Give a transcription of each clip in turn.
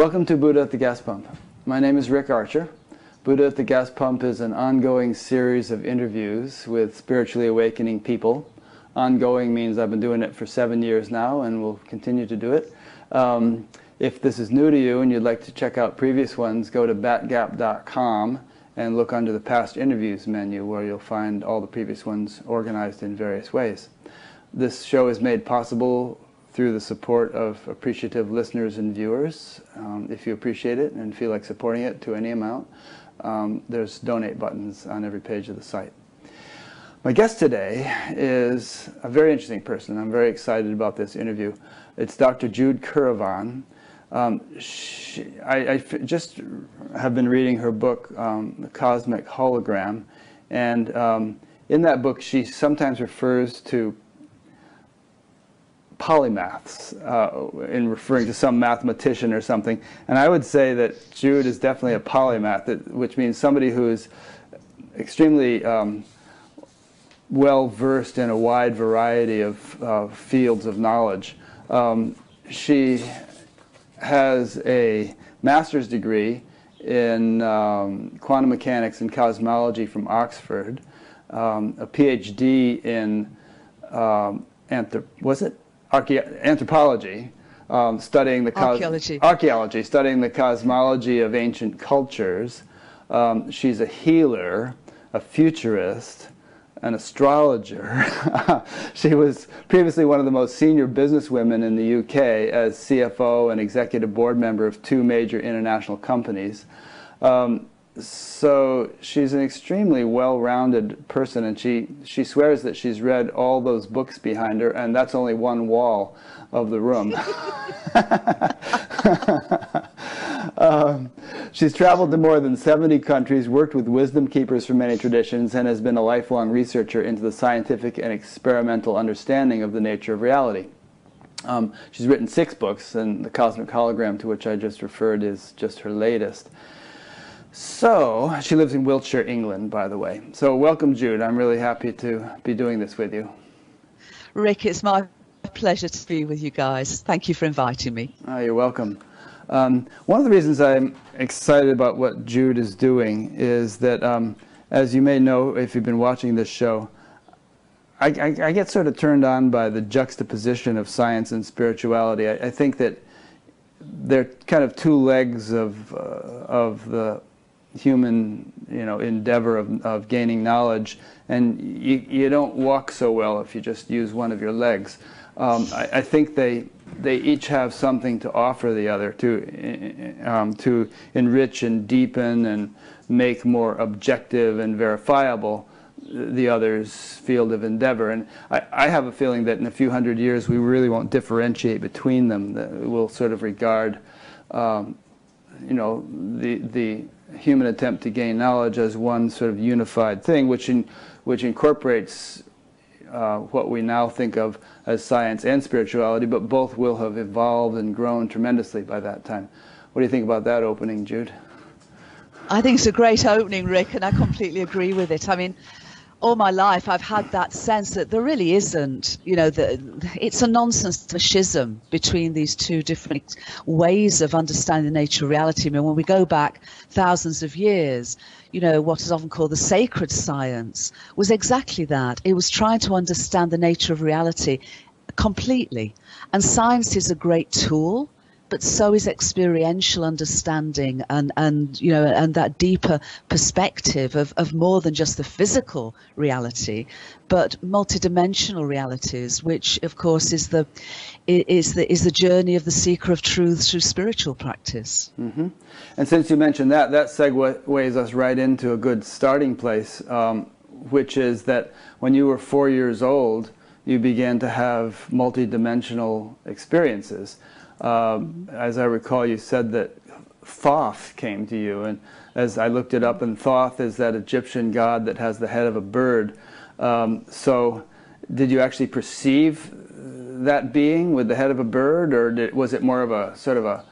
Welcome to Buddha at the Gas Pump. My name is Rick Archer. Buddha at the Gas Pump is an ongoing series of interviews with spiritually awakening people. Ongoing means I've been doing it for seven years now and will continue to do it. Um, if this is new to you and you'd like to check out previous ones, go to batgap.com and look under the past interviews menu where you'll find all the previous ones organized in various ways. This show is made possible through the support of appreciative listeners and viewers. Um, if you appreciate it and feel like supporting it to any amount, um, there's donate buttons on every page of the site. My guest today is a very interesting person. I'm very excited about this interview. It's Dr. Jude Currivan. Um, she, I, just have been reading her book, um, The Cosmic Hologram, and um, in that book she sometimes refers to polymaths uh, in referring to some mathematician or something. And I would say that Jude is definitely a polymath, which means somebody who is extremely um, well versed in a wide variety of uh, fields of knowledge. Um, she has a master's degree in um, quantum mechanics and cosmology from Oxford, um, a PhD in um, anthrop- was it anthropology, um, studying the archaeology. archaeology, studying the cosmology of ancient cultures. Um, she's a healer, a futurist, an astrologer. she was previously one of the most senior businesswomen in the UK as CFO and executive board member of two major international companies. Um, so she's an extremely well-rounded person and she she swears that she's read all those books behind her and that's only one wall of the room. Um, she's traveled to more than 70 countries worked with wisdom keepers from many traditions and has been a lifelong researcher into the scientific and experimental understanding of the nature of reality. Um, she's written six books and the cosmic hologram to which i just referred is just her latest so, she lives in Wiltshire, England, by the way. So, welcome, Jude. I'm really happy to be doing this with you. Rick, it's my pleasure to be with you guys. Thank you for inviting me. Oh, you're welcome. Um, one of the reasons I'm excited about what Jude is doing is that, um, as you may know if you've been watching this show, I, I, I, get sort of turned on by the juxtaposition of science and spirituality. I, I think that they're kind of two legs of, uh, of the human you know endeavor of, of gaining knowledge. And you, you don't walk so well if you just use one of your legs. Um, I, I, think they they each have something to offer the other to um, to enrich and deepen and make more objective and verifiable the other's field of endeavor. And I, I have a feeling that in a few hundred years we really won't differentiate between them that we'll sort of regard um, you know the the human attempt to gain knowledge as one sort of unified thing, which, in, which incorporates uh, what we now think of as science and spirituality, but both will have evolved and grown tremendously by that time. What do you think about that opening, Jude? I think it's a great opening, Rick, and I completely agree with it. I mean, all my life I've had that sense that there really isn't, you know, the, it's a nonsense, a schism between these two different ways of understanding the nature of reality. I mean, when we go back thousands of years, you know, what is often called the sacred science was exactly that. It was trying to understand the nature of reality completely. And science is a great tool but so is experiential understanding and, and you know and that deeper perspective of, of more than just the physical reality, but multidimensional realities, which of course is the is the is the journey of the seeker of truth through spiritual practice. Mm-hmm. And since you mentioned that, that segues us right into a good starting place, um, which is that when you were four years old, you began to have multidimensional experiences. Um, as I recall, you said that Thoth came to you, and as I looked it up, and Thoth is that Egyptian god that has the head of a bird. Um, so, did you actually perceive that being with the head of a bird, or did, was it more of a sort of a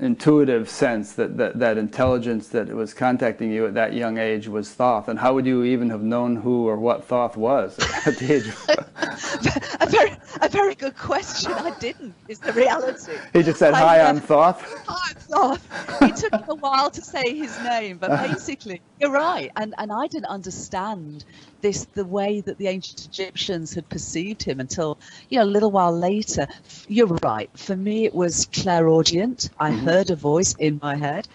intuitive sense that, that that intelligence that was contacting you at that young age was Thoth? And how would you even have known who or what Thoth was at the age of... a, very, a very good question. I didn't, is the reality. He just said, hi, I, I'm Thoth. Hi, I'm Thoth. It took him a while to say his name, but basically, you're right. And and I didn't understand this the way that the ancient Egyptians had perceived him until you know a little while later. You're right. For me, it was clairaudient. I mm-hmm. heard a voice in my head.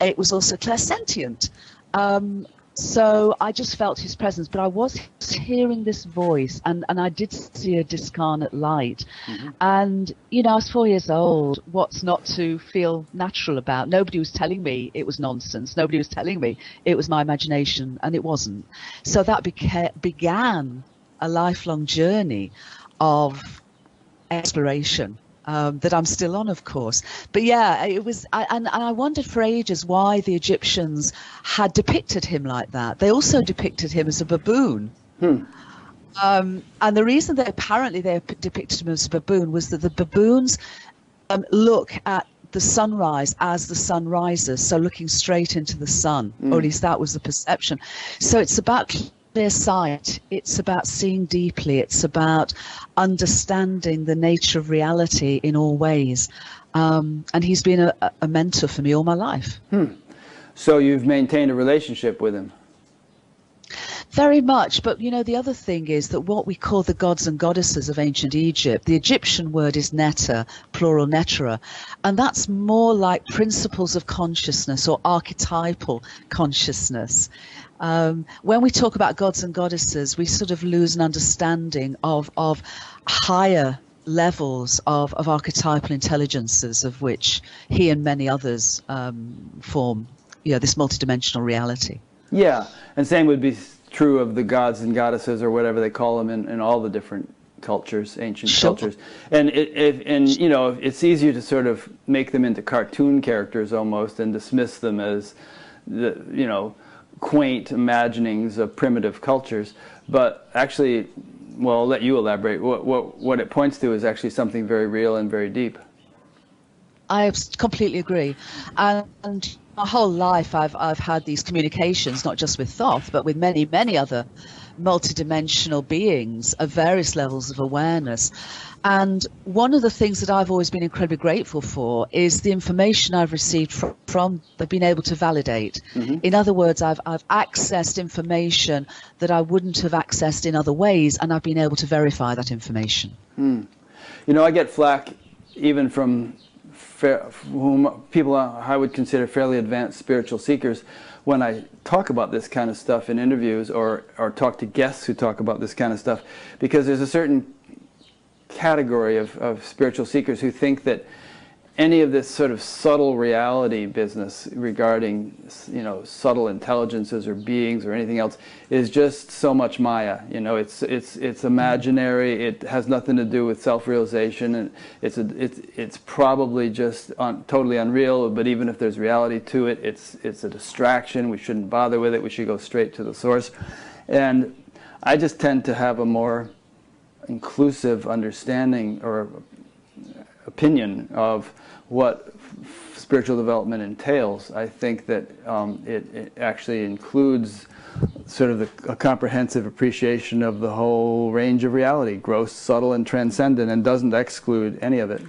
It was also clairsentient. Um, so I just felt his presence, but I was hearing this voice, and, and I did see a discarnate light. Mm-hmm. And, you know, I was four years old. What's not to feel natural about? Nobody was telling me it was nonsense. Nobody was telling me it was my imagination, and it wasn't. So that beca- began a lifelong journey of exploration um, that I'm still on, of course. But yeah, it was, I, and, and I wondered for ages why the Egyptians had depicted him like that. They also depicted him as a baboon. Hmm. Um, and the reason that apparently they depicted him as a baboon was that the baboons um, look at the sunrise as the sun rises, so looking straight into the sun, mm. or at hmm. least that was the perception. So it's about clear sight. It's about seeing deeply. It's about understanding the nature of reality in all ways. Um, and he's been a, a, mentor for me all my life. Hmm. So you've maintained a relationship with him? Very much, but you know, the other thing is that what we call the gods and goddesses of ancient Egypt, the Egyptian word is netta, plural netera, and that's more like principles of consciousness or archetypal consciousness. Um, when we talk about gods and goddesses, we sort of lose an understanding of, of higher levels of, of archetypal intelligences of which he and many others um, form you know, this multidimensional reality. Yeah, and same would be true of the gods and goddesses or whatever they call them in, in all the different cultures, ancient sure. cultures. And it, it, and you know, it's easier to sort of make them into cartoon characters almost and dismiss them as the you know quaint imaginings of primitive cultures. But actually, well, I'll let you elaborate. What what what it points to is actually something very real and very deep. I completely agree, and my whole life I've I've had these communications, not just with Thoth, but with many many other multidimensional beings of various levels of awareness. And one of the things that I've always been incredibly grateful for is the information I've received from, from they've been able to validate. Mm-hmm. In other words, I've, I've accessed information that I wouldn't have accessed in other ways, and I've been able to verify that information. Mm. You know, I get flack even from fair, whom people I would consider fairly advanced spiritual seekers when I talk about this kind of stuff in interviews or, or talk to guests who talk about this kind of stuff, because there's a certain category of, of spiritual seekers who think that any of this sort of subtle reality business regarding you know subtle intelligences or beings or anything else is just so much maya. You know it's it's it's imaginary. It has nothing to do with self-realization. And it's a, it's it's probably just un, totally unreal. But even if there's reality to it it's it's a distraction. We shouldn't bother with it. We should go straight to the source. And i just tend to have a more inclusive understanding or opinion of what spiritual development entails. I think that um, it, it, actually includes sort of the, a comprehensive appreciation of the whole range of reality, gross, subtle, and transcendent, and doesn't exclude any of it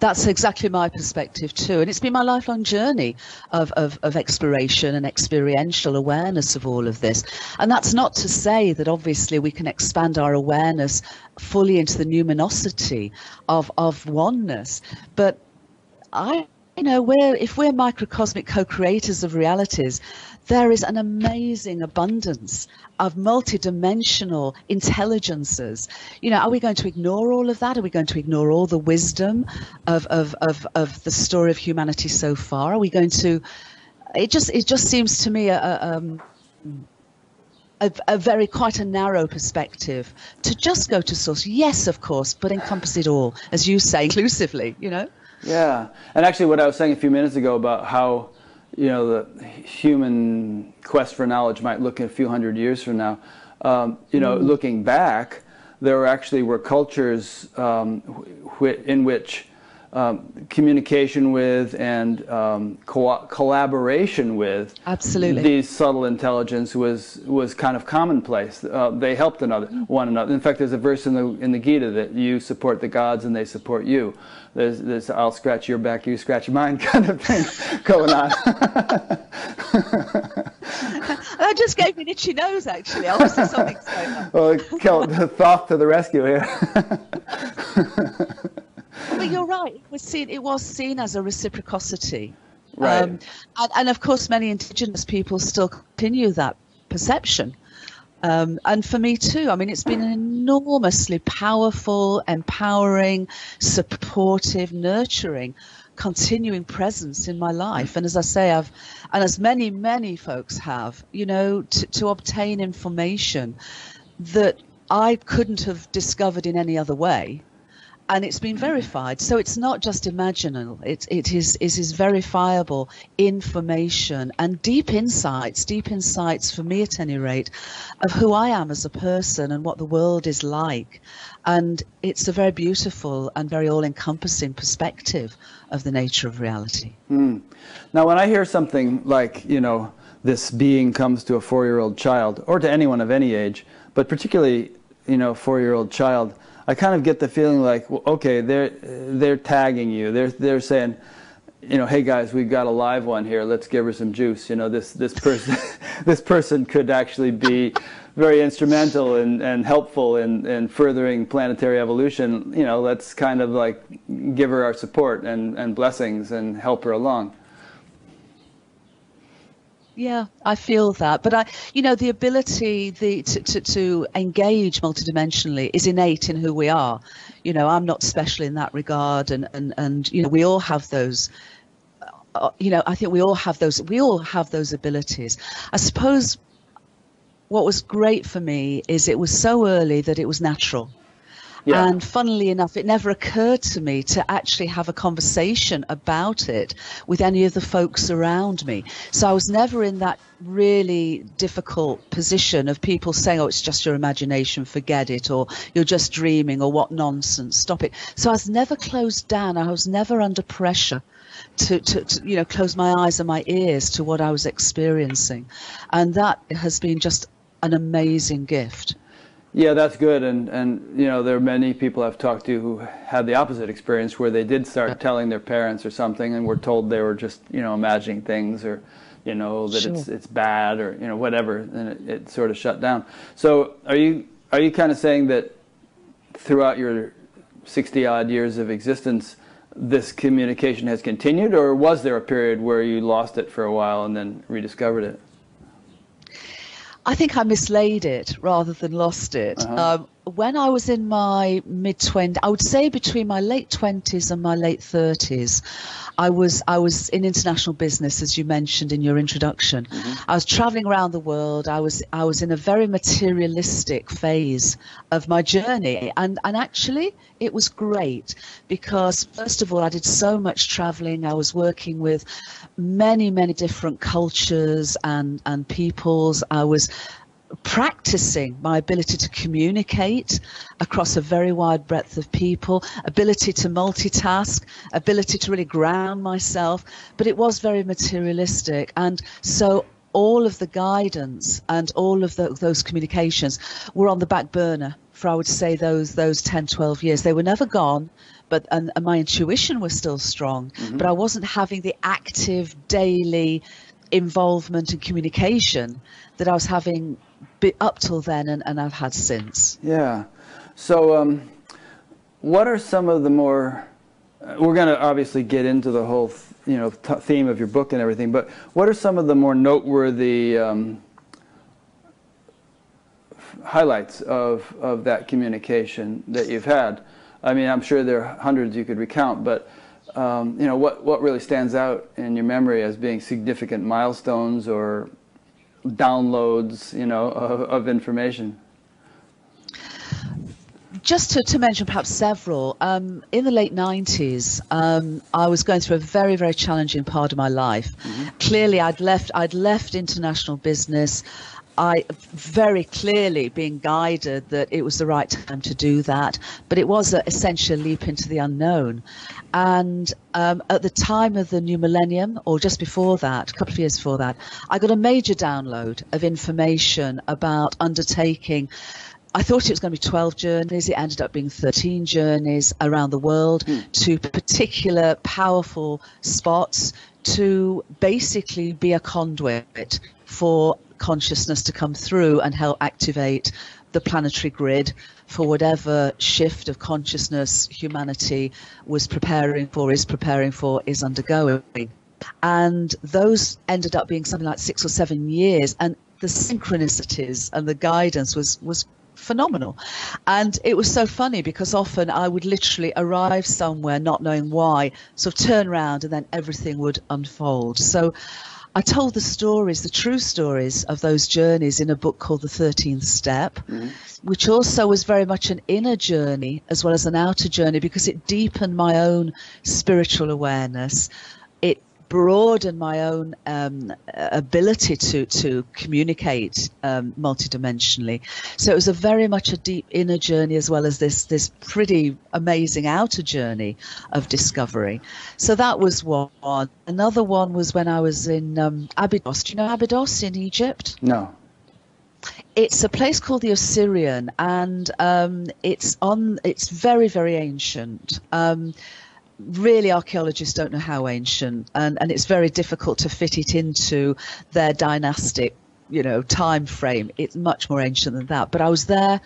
that's exactly my perspective too. And it's been my lifelong journey of, of, of, exploration and experiential awareness of all of this. And that's not to say that obviously we can expand our awareness fully into the numinosity of, of oneness. But I you know, we're, if we're microcosmic co-creators of realities, there is an amazing abundance of multidimensional intelligences. You know, are we going to ignore all of that? Are we going to ignore all the wisdom of, of, of, of the story of humanity so far? Are we going to? It just it just seems to me a, a, um, a, a very quite a narrow perspective to just go to source. Yes, of course, but encompass it all, as you say, inclusively. You know. Yeah, and actually, what I was saying a few minutes ago about how you know the human quest for knowledge might look a few hundred years from now. Um, you know, mm-hmm. looking back, there actually were cultures um, wh- in which um, communication with and um, co- collaboration with Absolutely. these subtle intelligence was was kind of commonplace. Uh, they helped another one another. In fact, there's a verse in the in the Gita that you support the gods and they support you. There's, there's I'll scratch your back, you scratch mine kind of thing going on. that just gave me an itchy nose. Actually, obviously something's going on. well, Kel, the thought to the rescue here. but you're right. It was seen. It was seen as a reciprocity. Right. Um, and, and of course, many indigenous people still continue that perception. Um, and for me too, I mean, it's been an enormously powerful, empowering, supportive, nurturing, continuing presence in my life. And as I say, I've, and as many, many folks have, you know, to, to obtain information that I couldn't have discovered in any other way and it's been verified. So it's not just imaginal. It, it is it is verifiable information and deep insights, deep insights for me at any rate, of who I am as a person and what the world is like. And it's a very beautiful and very all-encompassing perspective of the nature of reality. Mm. Now, when I hear something like you know this being comes to a four-year-old child, or to anyone of any age, but particularly you know four-year-old child I kind of get the feeling like, well, okay, they're they're tagging you. They're they're saying, you know, hey guys, we've got a live one here. Let's give her some juice. You know, this this person this person could actually be very instrumental and, and helpful in, in furthering planetary evolution. You know, let's kind of like give her our support and, and blessings and help her along. Yeah, I feel that, but I, you know, the ability the to, to, to engage multidimensionally is innate in who we are. You know, I'm not special in that regard, and and and you know, we all have those. Uh, you know, I think we all have those. We all have those abilities. I suppose what was great for me is it was so early that it was natural. Yeah. And funnily enough, it never occurred to me to actually have a conversation about it with any of the folks around me. So I was never in that really difficult position of people saying, oh, it's just your imagination, forget it, or you're just dreaming, or what nonsense, stop it. So I was never closed down. I was never under pressure. To, to, to, you know close my eyes and my ears to what I was experiencing, and that has been just an amazing gift. Yeah, that's good. And, and you know, there are many people I've talked to who had the opposite experience where they did start telling their parents or something and were told they were just, you know, imagining things or, you know, that sure. it's, it's bad or, you know, whatever. And it, it sort of shut down. So are you, are you kind of saying that throughout your 60 odd years of existence, this communication has continued or was there a period where you lost it for a while and then rediscovered it? I think I mislaid it rather than lost it. Uh-huh. Um, when I was in my mid 20s, I would say between my late 20s and my late 30s, I was I was in international business, as you mentioned in your introduction. Mm-hmm. I was traveling around the world. I was I was in a very materialistic phase of my journey, and and actually it was great because first of all I did so much traveling. I was working with many many different cultures and and peoples. I was practicing my ability to communicate across a very wide breadth of people, ability to multitask, ability to really ground myself, but it was very materialistic. And so all of the guidance and all of the, those communications were on the back burner for I would say those those 10 12 years they were never gone but and, and my intuition was still strong mm-hmm. but I wasn't having the active daily involvement and communication that I was having up till then and, and I've had since. Yeah. So, um, what are some of the more uh, we're going to obviously get into the whole you know theme of your book and everything, but what are some of the more noteworthy um, highlights of of that communication that you've had? I mean, I'm sure there are hundreds you could recount, but um, you know what what really stands out in your memory as being significant milestones or downloads, you know, of, of information? just to, to, mention perhaps several, um, in the late 90s, um, I was going through a very, very challenging part of my life. Mm-hmm. Clearly, I'd left, I'd left international business. I very clearly being guided that it was the right time to do that, but it was an essential leap into the unknown. And um, at the time of the new millennium, or just before that, a couple of years before that, I got a major download of information about undertaking I thought it was going to be 12 journeys. It ended up being 13 journeys around the world mm. to particular powerful spots to basically be a conduit for consciousness to come through and help activate the planetary grid for whatever shift of consciousness humanity was preparing for, is preparing for, is undergoing. And those ended up being something like six or seven years. And the synchronicities and the guidance was was phenomenal. And it was so funny because often I would literally arrive somewhere not knowing why, sort of turn around and then everything would unfold. So I told the stories, the true stories of those journeys in a book called The 13th Step, mm-hmm. which also was very much an inner journey as well as an outer journey because it deepened my own spiritual awareness broaden my own um, ability to to communicate um, multidimensionally. So it was a very much a deep inner journey as well as this this pretty amazing outer journey of discovery. So that was one. Another one was when I was in um, Abydos. Do you know Abydos in Egypt? No it's a place called the Osirian, and um, it's on. It's very, very ancient. Um, really archaeologists don't know how ancient and, and it's very difficult to fit it into their dynastic you know time frame. It's much more ancient than that. But i was there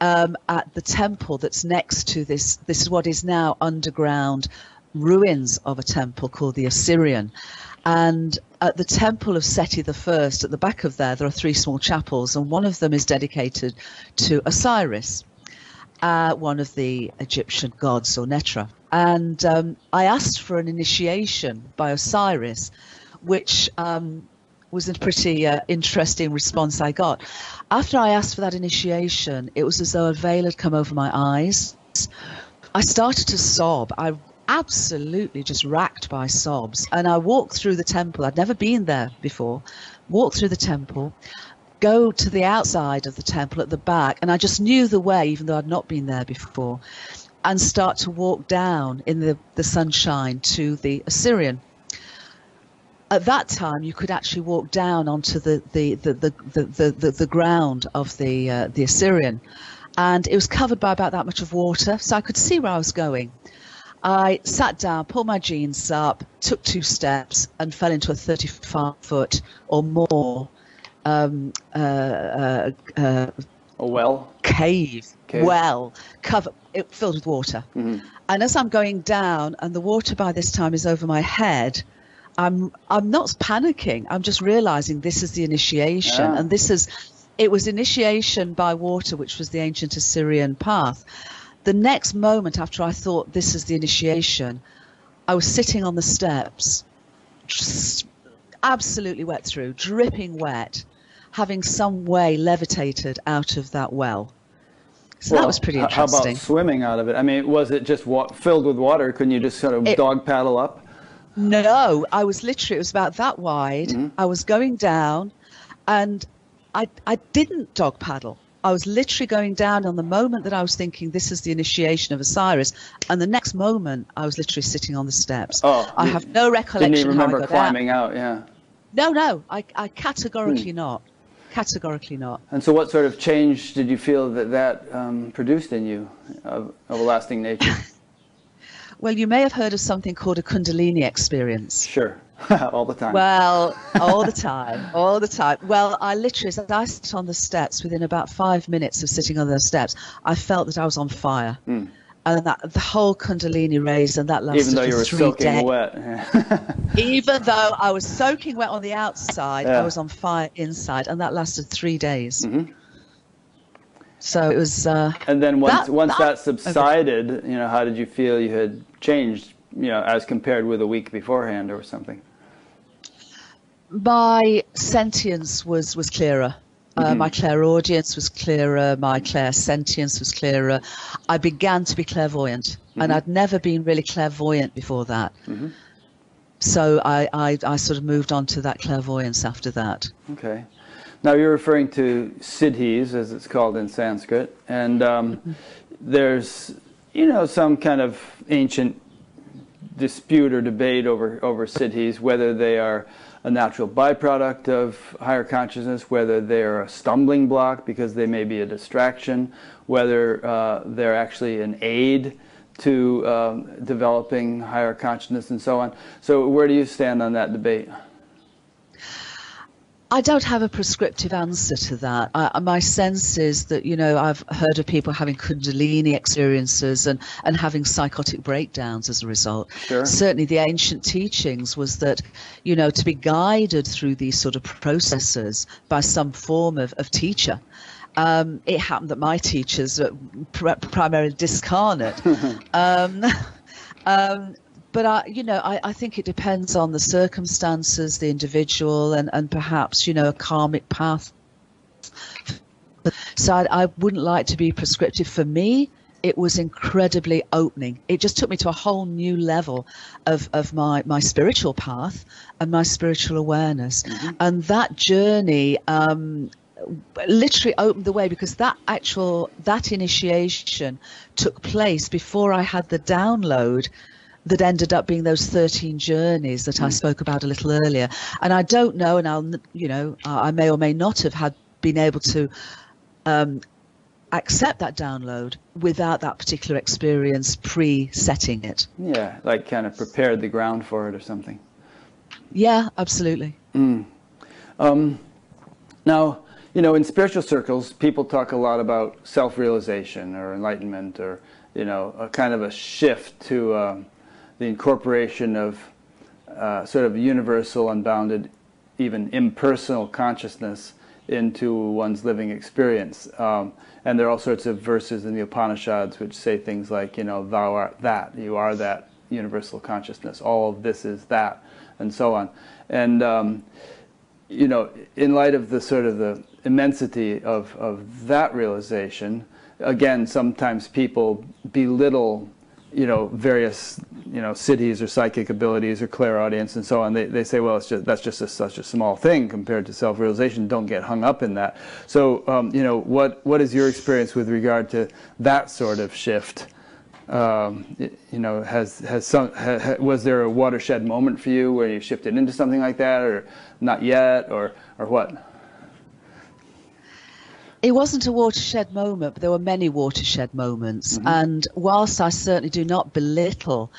um, at the temple that's next to this this is what is now underground ruins of a temple called the Osirian. And at the temple of Seti I, at the back of there, there are three small chapels, and one of them is dedicated to Osiris, uh, one of the Egyptian gods or Netra and um, I asked for an initiation by Osiris, which um, was a pretty uh, interesting response I got. After I asked for that initiation, it was as though a veil had come over my eyes. I started to sob. I absolutely just racked by sobs. And I walked through the temple. I'd never been there before. Walked through the temple, go to the outside of the temple at the back, and I just knew the way, even though I'd not been there before and start to walk down in the, the sunshine to the Osirian. At that time, you could actually walk down onto the, the, the, the, the, the, the ground of the, uh, the Osirian. And it was covered by about that much of water, so I could see where I was going. I sat down, pulled my jeans up, took two steps, and fell into a 35 foot or more um, uh, uh, uh a well? cave, cave. well covered it filled with water. Mm-hmm. and as i'm going down and the water by this time is over my head i'm i'm not panicking. I'm just realizing this is the initiation. And this is it was initiation by water which was the ancient Osirian path. The next moment after i thought this is the initiation i was sitting on the steps just absolutely wet through dripping wet having some way levitated out of that well. So well, that was pretty interesting. How about swimming out of it? I mean, was it just wa- filled with water? Couldn't you just sort of it, dog paddle up? No, I was literally, it was about that wide. Mm-hmm. I was going down and I, I didn't dog paddle. I was literally going down on the moment that I was thinking this is the initiation of Osiris, and the next moment I was literally sitting on the steps. Oh, I have no recollection. Didn't even remember climbing out. out. Yeah. No, no, I, I categorically hmm. not. Categorically not. And so, what sort of change did you feel that that um, produced in you of, of a lasting nature? well, you may have heard of something called a Kundalini experience. Sure. all the time. Well, all the time, all the time. Well, I literally, as I sat on the steps, within about five minutes of sitting on those steps, I felt that I was on fire. Mm and that the whole Kundalini raised, and that lasted even though you were soaking days. wet. even though I was soaking wet on the outside, yeah. I was on fire inside, and that lasted three days. Mm-hmm. So it was. Uh, and then once that, once that, that subsided, okay. you know, how did you feel you had changed, you know, as compared with a week beforehand or something? My sentience was was clearer. Uh, mm-hmm. My clairaudience was clearer. My clairsentience was clearer. I began to be clairvoyant, mm-hmm. and I'd never been really clairvoyant before that. Mm-hmm. So I, I, I, sort of moved on to that clairvoyance after that. Okay. now you're referring to siddhis, as it's called in Sanskrit, and um, there's you know some kind of ancient dispute or debate over over siddhis, whether they are a natural byproduct of higher consciousness, whether they're a stumbling block because they may be a distraction, whether uh, they're actually an aid to um, developing higher consciousness and so on. So, where do you stand on that debate? I don't have a prescriptive answer to that. I, my sense is that, you know, I've heard of people having Kundalini experiences and, and having psychotic breakdowns as a result. Sure. Certainly, the ancient teachings was that, you know, to be guided through these sort of processes by some form of, of teacher. Um, it happened that my teachers were primarily discarnate. um, um, but I, you know, I, I think it depends on the circumstances, the individual, and, and perhaps you know a karmic path. So I, I wouldn't like to be prescriptive. For me, it was incredibly opening. It just took me to a whole new level of, of my, my spiritual path and my spiritual awareness. Mm-hmm. And that journey um, literally opened the way because that actual, that initiation took place before I had the download that ended up being those 13 journeys that I mm. spoke about a little earlier. And I don't know, and I'll, you know, I may or may not have had been able to um, accept that download without that particular experience pre-setting it. Yeah, like kind of prepared the ground for it or something. Yeah, absolutely. Mm. Um, now, you know, in spiritual circles, people talk a lot about self-realization or enlightenment or, you know, a kind of a shift to um, the incorporation of uh, sort of universal, unbounded, even impersonal consciousness into one's living experience. Um, and there are all sorts of verses in the Upanishads which say things like, you know, thou art that, you are that universal consciousness, all of this is that, and so on. And, um, you know, in light of the sort of the immensity of, of that realization, again, sometimes people belittle you know various you know siddhis or psychic abilities or clairaudience and so on they, they say well it's just that's just a, such a small thing compared to self-realization. Don't get hung up in that. So um, you know what what is your experience with regard to that sort of shift? Um, you know has has some ha, was there a watershed moment for you where you shifted into something like that or not yet or or what it wasn't a watershed moment, but there were many watershed moments. Mm-hmm. And whilst I certainly do not belittle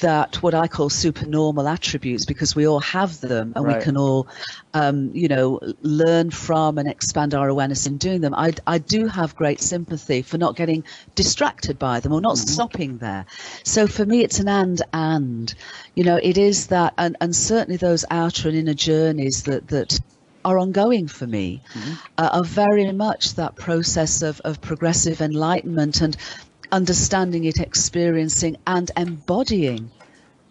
that what I call supernormal attributes, because we all have them and right. we can all, um, you know, learn from and expand our awareness in doing them, I, I do have great sympathy for not getting distracted by them or not mm-hmm. stopping there. So for me, it's an and and. You know, it is that, and, and certainly those outer and inner journeys that, that are ongoing for me, mm-hmm. uh, are very much that process of, of progressive enlightenment and understanding it, experiencing, and embodying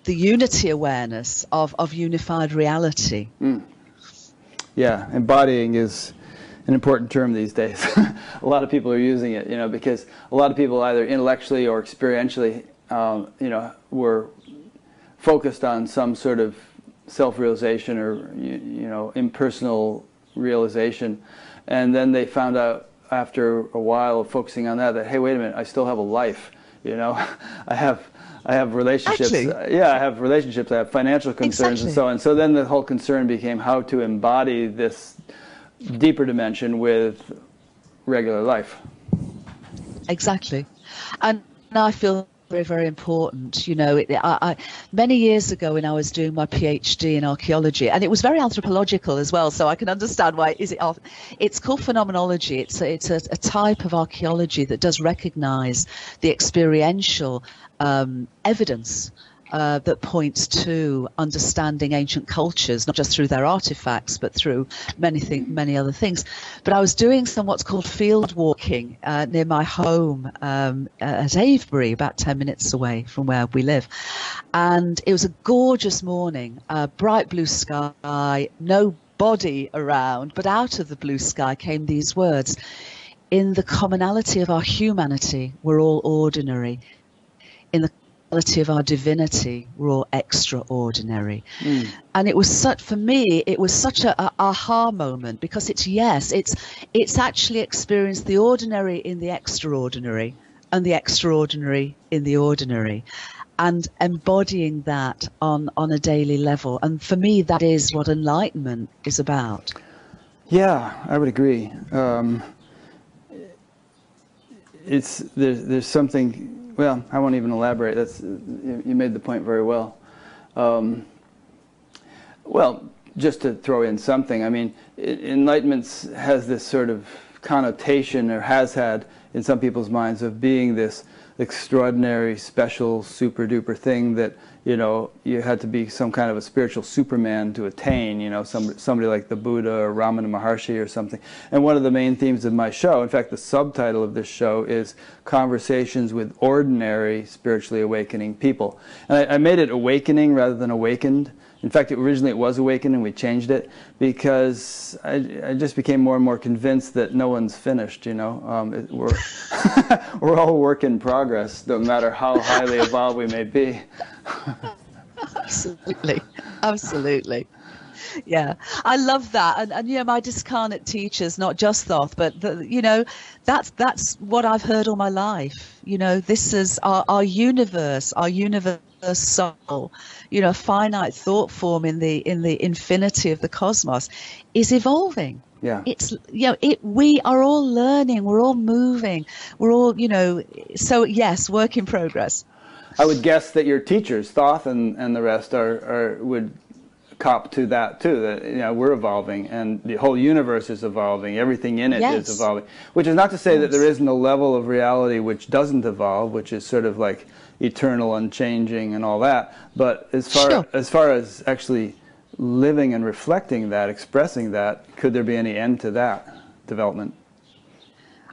the unity awareness of, of unified reality. Mm. Yeah, embodying is an important term these days. a lot of people are using it, you know, because a lot of people either intellectually or experientially, um, you know, were focused on some sort of self-realization or you, you know impersonal realization, and then they found out after a while of focusing on that that hey wait a minute I still have a life you know? I have I have relationships. Actually, uh, yeah I have relationships. I have financial concerns exactly. and so on. So then the whole concern became how to embody this deeper dimension with regular life. Exactly. And now I feel very, very important. You know, it, I, I, many years ago when I was doing my PhD in archaeology, and it was very anthropological as well, so I can understand why. Is it? It's called phenomenology. It's a, it's a, a type of archaeology that does recognise the experiential um, evidence uh, that points to understanding ancient cultures, not just through their artifacts, but through many many other things. But I was doing some what's called field walking uh, near my home um, at Avebury, about 10 minutes away from where we live. And it was a gorgeous morning, uh, bright blue sky, no body around, but out of the blue sky came these words. In the commonality of our humanity, we're all ordinary. In the reality of our divinity we're all extraordinary mm. and it was such for me it was such a, a, aha moment because it's yes it's it's actually experienced the ordinary in the extraordinary and the extraordinary in the ordinary and embodying that on on a daily level and for me that is what enlightenment is about yeah i would agree um, it's there's there's something. Well, I won't even elaborate. That's you, you made the point very well. Um, well, just to throw in something, I mean, enlightenment has this sort of connotation, or has had in some people's minds, of being this extraordinary, special, super duper thing that you know you had to be some kind of a spiritual superman to attain. You know, some somebody like the Buddha or Ramana Maharshi or something. And one of the main themes of my show, in fact, the subtitle of this show is "Conversations with Ordinary Spiritually Awakening People." And I, I made it awakening rather than awakened in fact, originally it was Awaken and we changed it because I, I, just became more and more convinced that no one's finished, you know. Um, it, we're, we're all work in progress, no matter how highly evolved we may be. Absolutely. Absolutely yeah, I love that, and, and you know, my discarnate teachers, not just Thoth, but the, you know, that's that's what I've heard all my life. You know, this is our, our universe, our universe soul, you know, finite thought form in the in the infinity of the cosmos, is evolving. Yeah. It's you know, it we are all learning, we're all moving, we're all, you know, so yes, work in progress. I would guess that your teachers, Thoth and, and the rest, are, are would cop to that too. That you know we're evolving, and the whole universe is evolving. Everything in it yes. is evolving. Which is not to say yes. that there isn't a level of reality which doesn't evolve, which is sort of like eternal, unchanging, and all that. But as far sure. as far as actually living and reflecting that, expressing that, could there be any end to that development?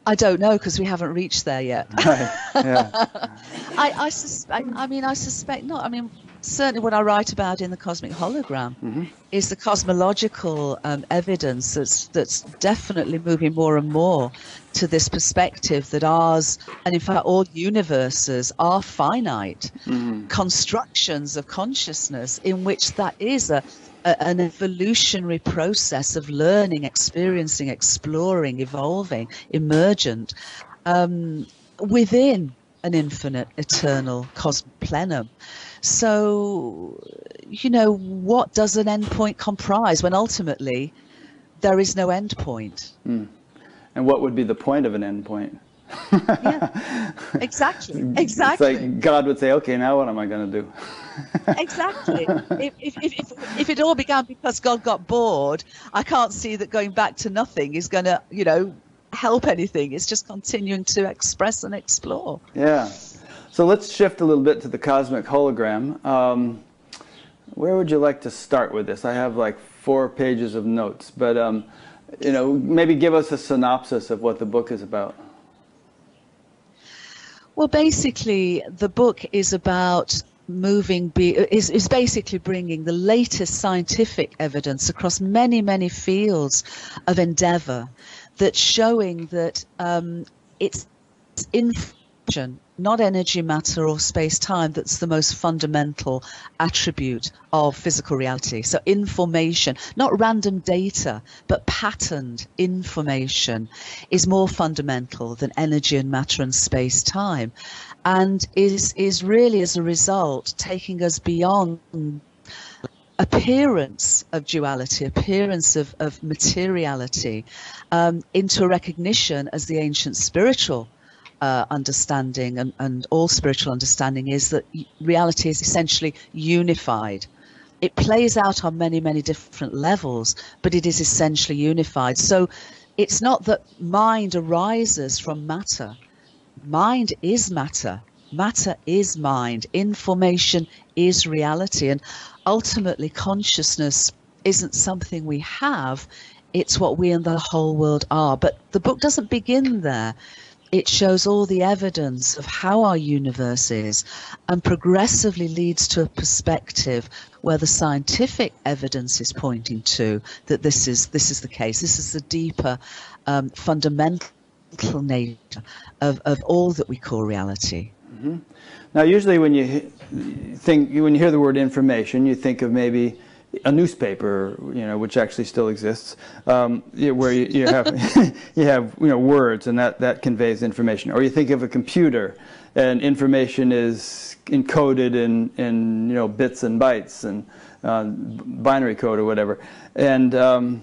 I don't know because we haven't reached there yet. Right. Yeah. I, I suspect. I mean, I suspect not. I mean, certainly what I write about in the cosmic hologram mm-hmm. is the cosmological um, evidence that's that's definitely moving more and more to this perspective that ours and in fact all universes are finite mm-hmm. constructions of consciousness in which that is a, a, an evolutionary process of learning, experiencing, exploring, evolving, emergent um, within an infinite, eternal cosmic plenum. So, you know, what does an endpoint comprise when ultimately there is no endpoint? Mm. And what would be the point of an endpoint? yeah, exactly. Exactly. It's like God would say, "Okay, now what am I going to do?" exactly. If, if, if, if, it all began because God got bored, I can't see that going back to nothing is going to, you know, help anything. It's just continuing to express and explore. Yeah. So let's shift a little bit to the cosmic hologram. Um, where would you like to start with this? I have like four pages of notes, but um, you know, maybe give us a synopsis of what the book is about. Well, basically, the book is about moving be is, is basically bringing the latest scientific evidence across many many fields of endeavor that's showing that um, it's information not energy, matter, or space time that's the most fundamental attribute of physical reality. So, information, not random data, but patterned information, is more fundamental than energy and matter and space time, and is, is really, as a result, taking us beyond appearance of duality, appearance of, of materiality, um, into a recognition as the ancient spiritual uh, understanding and, and all spiritual understanding is that reality is essentially unified. It plays out on many, many different levels, but it is essentially unified. So it's not that mind arises from matter. Mind is matter. Matter is mind. Information is reality. And ultimately, consciousness isn't something we have, it's what we and the whole world are. But the book doesn't begin there it shows all the evidence of how our universe is and progressively leads to a perspective where the scientific evidence is pointing to that this is this is the case. This is the deeper um, fundamental nature of, of all that we call reality. Mm-hmm. Now, usually when you think when you hear the word information, you think of maybe a newspaper, you know, which actually still exists, um, where you, you have you have you know words, and that that conveys information. Or you think of a computer, and information is encoded in in you know bits and bytes and uh, binary code or whatever. And um,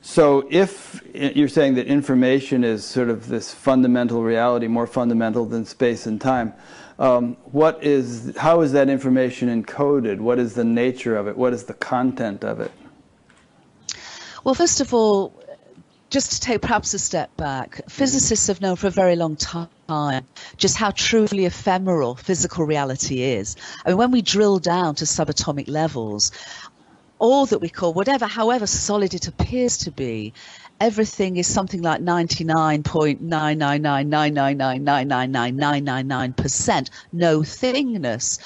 so, if you're saying that information is sort of this fundamental reality, more fundamental than space and time um, what is, how is that information encoded? What is the nature of it? What is the content of it? Well, first of all, just to take perhaps a step back, physicists have known for a very long time just how truly ephemeral physical reality is. I mean, when we drill down to subatomic levels, all that we call whatever, however solid it appears to be, everything is something like 99.99999999999% no thingness.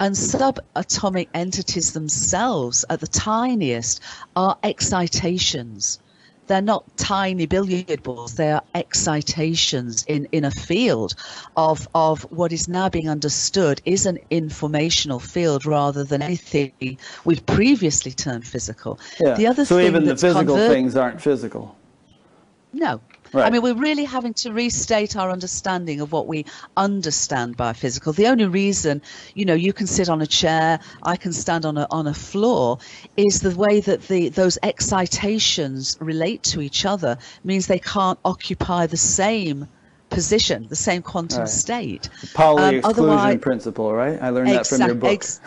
And subatomic entities themselves, at the tiniest, are excitations. They're not tiny billiard balls, they are excitations in, in a field of, of what is now being understood is an informational field rather than anything we've previously termed physical. Yeah. The other so even the physical convert- things aren't physical. No. Right. I mean, we're really having to restate our understanding of what we understand by physical. The only reason, you know, you can sit on a chair, I can stand on a on a floor, is the way that the those excitations relate to each other means they can't occupy the same position, the same quantum right. state. The Pauli um, exclusion principle, right? I learned that from your book. Ex-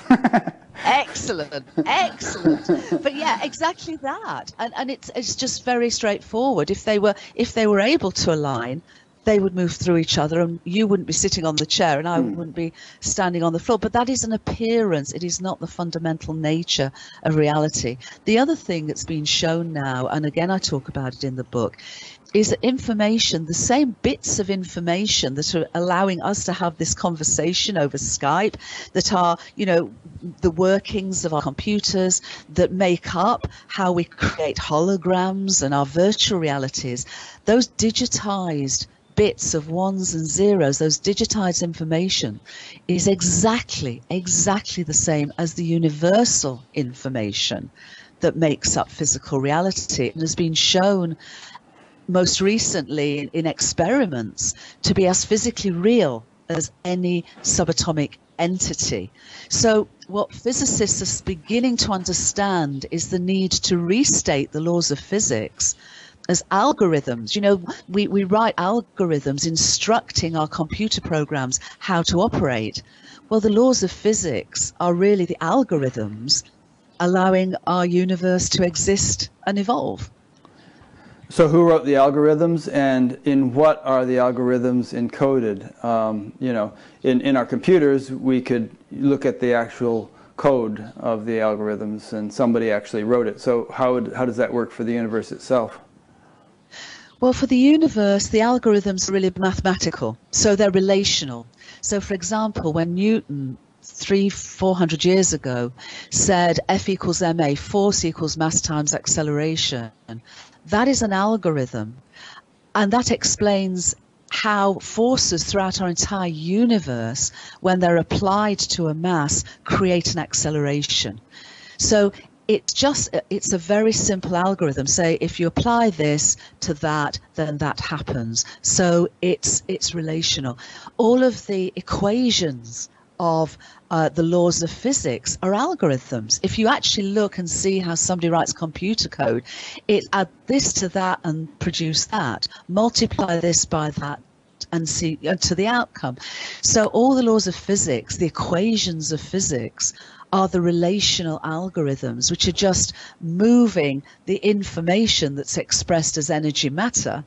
excellent, excellent. But yeah, exactly that. And and it's it's just very straightforward. If they were if they were able to align, they would move through each other and you wouldn't be sitting on the chair and I mm. wouldn't be standing on the floor. But that is an appearance. It is not the fundamental nature of reality. The other thing that's been shown now, and again I talk about it in the book, is information, the same bits of information that are allowing us to have this conversation over Skype, that are, you know, the workings of our computers, that make up how we create holograms and our virtual realities, those digitized bits of ones and zeros, those digitized information, is exactly, exactly the same as the universal information that makes up physical reality and has been shown most recently in, experiments to be as physically real as any subatomic entity. So, what physicists are beginning to understand is the need to restate the laws of physics as algorithms. You know, we, we write algorithms instructing our computer programs how to operate. Well, the laws of physics are really the algorithms allowing our universe to exist and evolve. So who wrote the algorithms and in what are the algorithms encoded? Um, you know, in, in our computers, we could look at the actual code of the algorithms and somebody actually wrote it. So how, would, how does that work for the universe itself? Well, for the universe, the algorithms are really mathematical. So they're relational. So for example, when Newton three, four hundred years ago said F equals ma, force equals mass times acceleration, that is an algorithm. And that explains how forces throughout our entire universe, when they're applied to a mass, create an acceleration. So it's just it's a very simple algorithm say if you apply this to that then that happens so it's it's relational all of the equations of uh, the laws of physics are algorithms. If you actually look and see how somebody writes computer code, it add this to that and produce that, multiply this by that and see uh, to the outcome. So all the laws of physics, the equations of physics, are the relational algorithms, which are just moving the information that's expressed as energy matter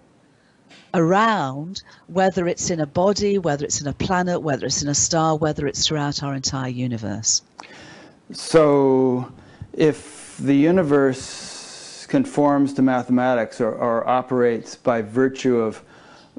around, whether it's in a body, whether it's in a planet, whether it's in a star, whether it's throughout our entire universe. So, if the universe conforms to mathematics or, or operates by virtue of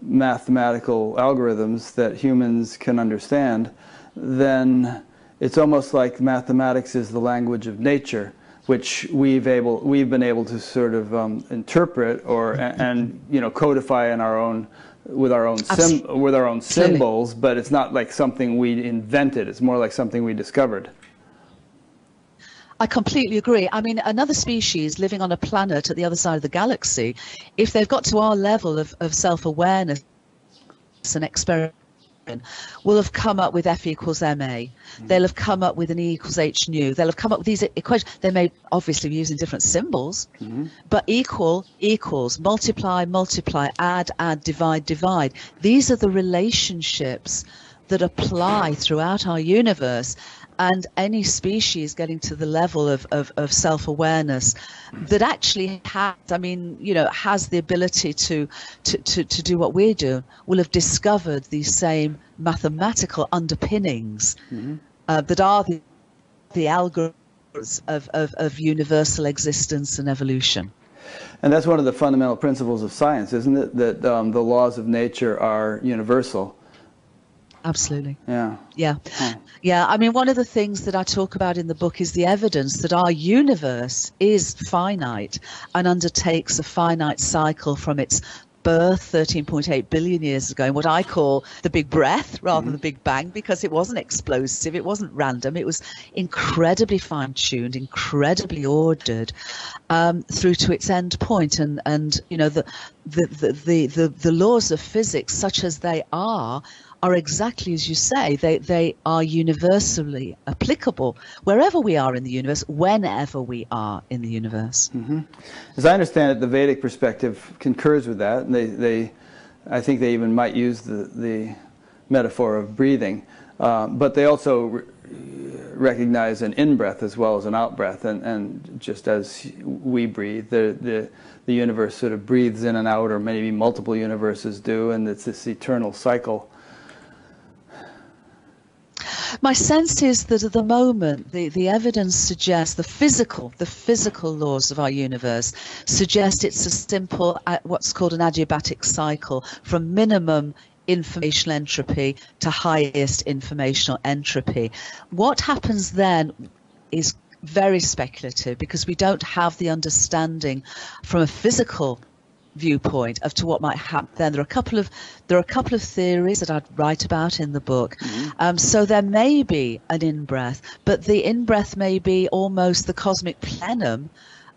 mathematical algorithms that humans can understand, then it's almost like mathematics is the language of nature which we've able we've been able to sort of um, interpret or and, and, you know codify in our own with our own sim- with our own symbols, but it's not like something we invented. It's more like something we discovered. I completely agree. I mean, another species living on a planet at the other side of the galaxy, if they've got to our level of, of self awareness and experiment, will have come up with F equals MA. Mm-hmm. They'll have come up with an E equals H nu. They'll have come up with these equations. They may obviously be using different symbols, mm-hmm. but equal equals, multiply, multiply, add, add, divide, divide. These are the relationships that apply throughout our universe and any species getting to the level of, of, of self-awareness that actually has i mean you know has the ability to, to, to, to do what we do will have discovered these same mathematical underpinnings mm-hmm. uh, that are the, the algorithms of, of, of universal existence and evolution. And that's one of the fundamental principles of science isn't it? That um, the laws of nature are universal absolutely. Yeah. Yeah. Yeah. I mean, one of the things that I talk about in the book is the evidence that our universe is finite and undertakes a finite cycle from its birth 13.8 billion years ago in what I call the big breath rather mm-hmm. than the big bang because it wasn't explosive, it wasn't random, it was incredibly fine tuned, incredibly ordered um, through to its end point. And, and you know, the, the, the, the, the laws of physics, such as they are, are exactly as you say. They, they are universally applicable wherever we are in the universe, whenever we are in the universe. Mm-hmm. As I understand it, the Vedic perspective concurs with that. They, they, I think they even might use the, the metaphor of breathing. Uh, but they also re- recognize an in breath as well as an out breath. And, and just as we breathe, the, the, the universe sort of breathes in and out, or maybe multiple universes do, and it's this eternal cycle my sense is that at the moment, the, the evidence suggests the physical, the physical laws of our universe suggest it's a simple, uh, what's called an adiabatic cycle from minimum informational entropy to highest informational entropy. What happens then is very speculative because we don't have the understanding from a physical viewpoint of to what might happen then there are a couple of there are a couple of theories that I'd write about in the book mm-hmm. um, so there may be an in-breath but the in-breath may be almost the cosmic plenum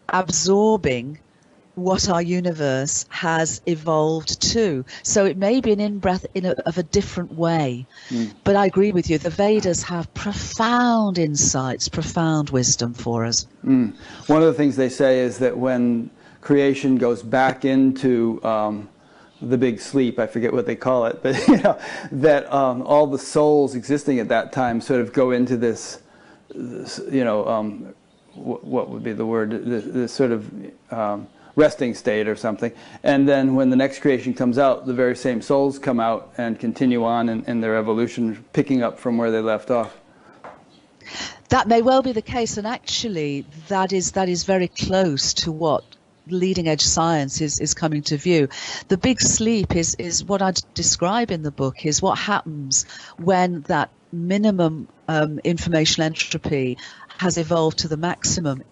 absorbing what our universe has evolved to. So it may be an in-breath in a, of a different way. Mm. But I agree with you. The Vedas have profound insights, profound wisdom for us. Mm. One of the things they say is that when creation goes back into um, the big sleep. I forget what they call it, but you know that um, all the souls existing at that time sort of go into this, this you know, um, w- what would be the word? This, this sort of um, resting state or something. And then when the next creation comes out, the very same souls come out and continue on in, in their evolution, picking up from where they left off that may well be the case and actually that is that is very close to what leading edge science is, is coming to view. The big sleep is, is what I describe in the book is what happens when that minimum um, information entropy has evolved to the maximum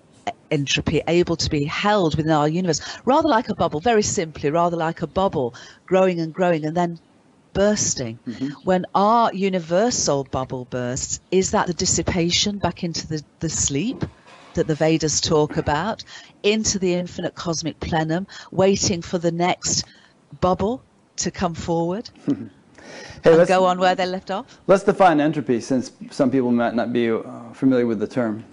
entropy able to be held within our universe, rather like a bubble, very simply, rather like a bubble growing and growing and then bursting. Mm-hmm. When our universal bubble bursts, is that the dissipation back into the, the sleep? That the Vedas talk about into the infinite cosmic plenum, waiting for the next bubble to come forward. hey, and go on where they left off. Let's define entropy, since some people might not be uh, familiar with the term.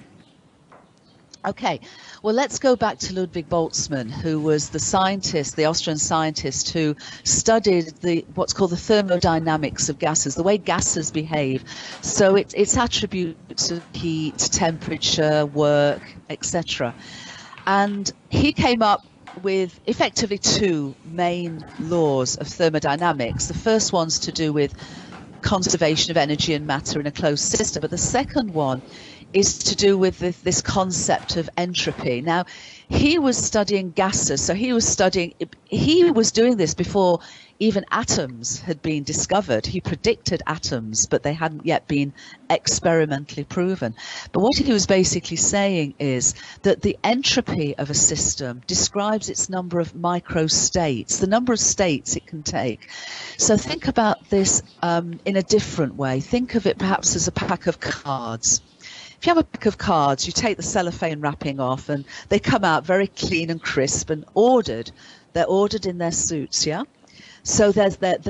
Okay, well, let's go back to Ludwig Boltzmann, who was the scientist, the Austrian scientist who studied the what's called the thermodynamics of gases, the way gases behave. So it, its attributes of heat, temperature, work, etc. And he came up with effectively two main laws of thermodynamics. The first one's to do with conservation of energy and matter in a closed system, but the second one is to do with this, concept of entropy. Now, he was studying gases, so he was studying, he was doing this before even atoms had been discovered. He predicted atoms, but they hadn't yet been experimentally proven. But what he was basically saying is that the entropy of a system describes its number of microstates, the number of states it can take. So think about this um, in a different way. Think of it perhaps as a pack of cards if you have a pack of cards, you take the cellophane wrapping off and they come out very clean and crisp and ordered. They're ordered in their suits, yeah? So there's that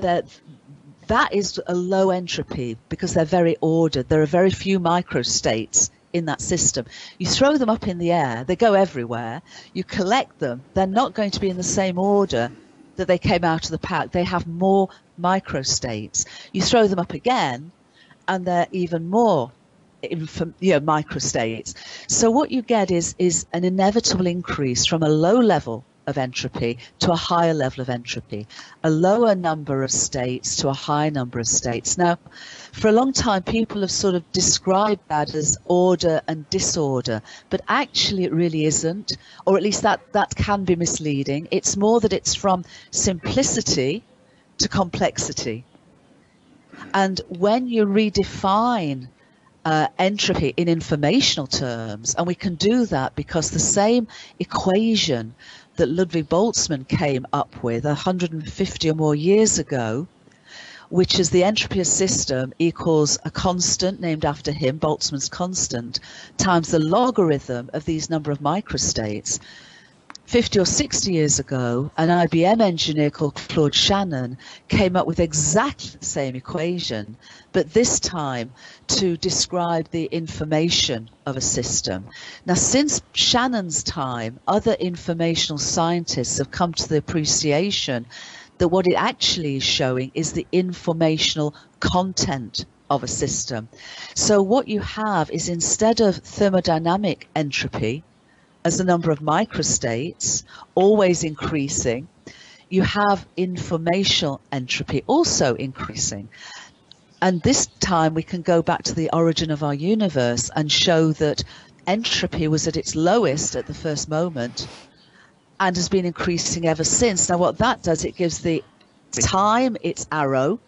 that is a low entropy because they're very ordered. There are very few microstates in that system. You throw them up in the air, they go everywhere. You collect them, they're not going to be in the same order that they came out of the pack. They have more microstates. You throw them up again, and they're even more you know, microstates. So what you get is is an inevitable increase from a low level of entropy to a higher level of entropy, a lower number of states to a higher number of states. Now, for a long time, people have sort of described that as order and disorder, but actually it really isn't, or at least that, that can be misleading. It's more that it's from simplicity to complexity. And when you redefine uh, entropy in informational terms, and we can do that because the same equation that Ludwig Boltzmann came up with 150 or more years ago, which is the entropy of system equals a constant named after him, Boltzmann's constant, times the logarithm of these number of microstates. 50 or 60 years ago, an IBM engineer called Claude Shannon came up with exactly the same equation, but this time to describe the information of a system. Now, since Shannon's time, other informational scientists have come to the appreciation that what it actually is showing is the informational content of a system. So what you have is instead of thermodynamic entropy, as the number of microstates always increasing, you have informational entropy also increasing. And this time we can go back to the origin of our universe and show that entropy was at its lowest at the first moment and has been increasing ever since. Now, what that does, it gives the time its arrow,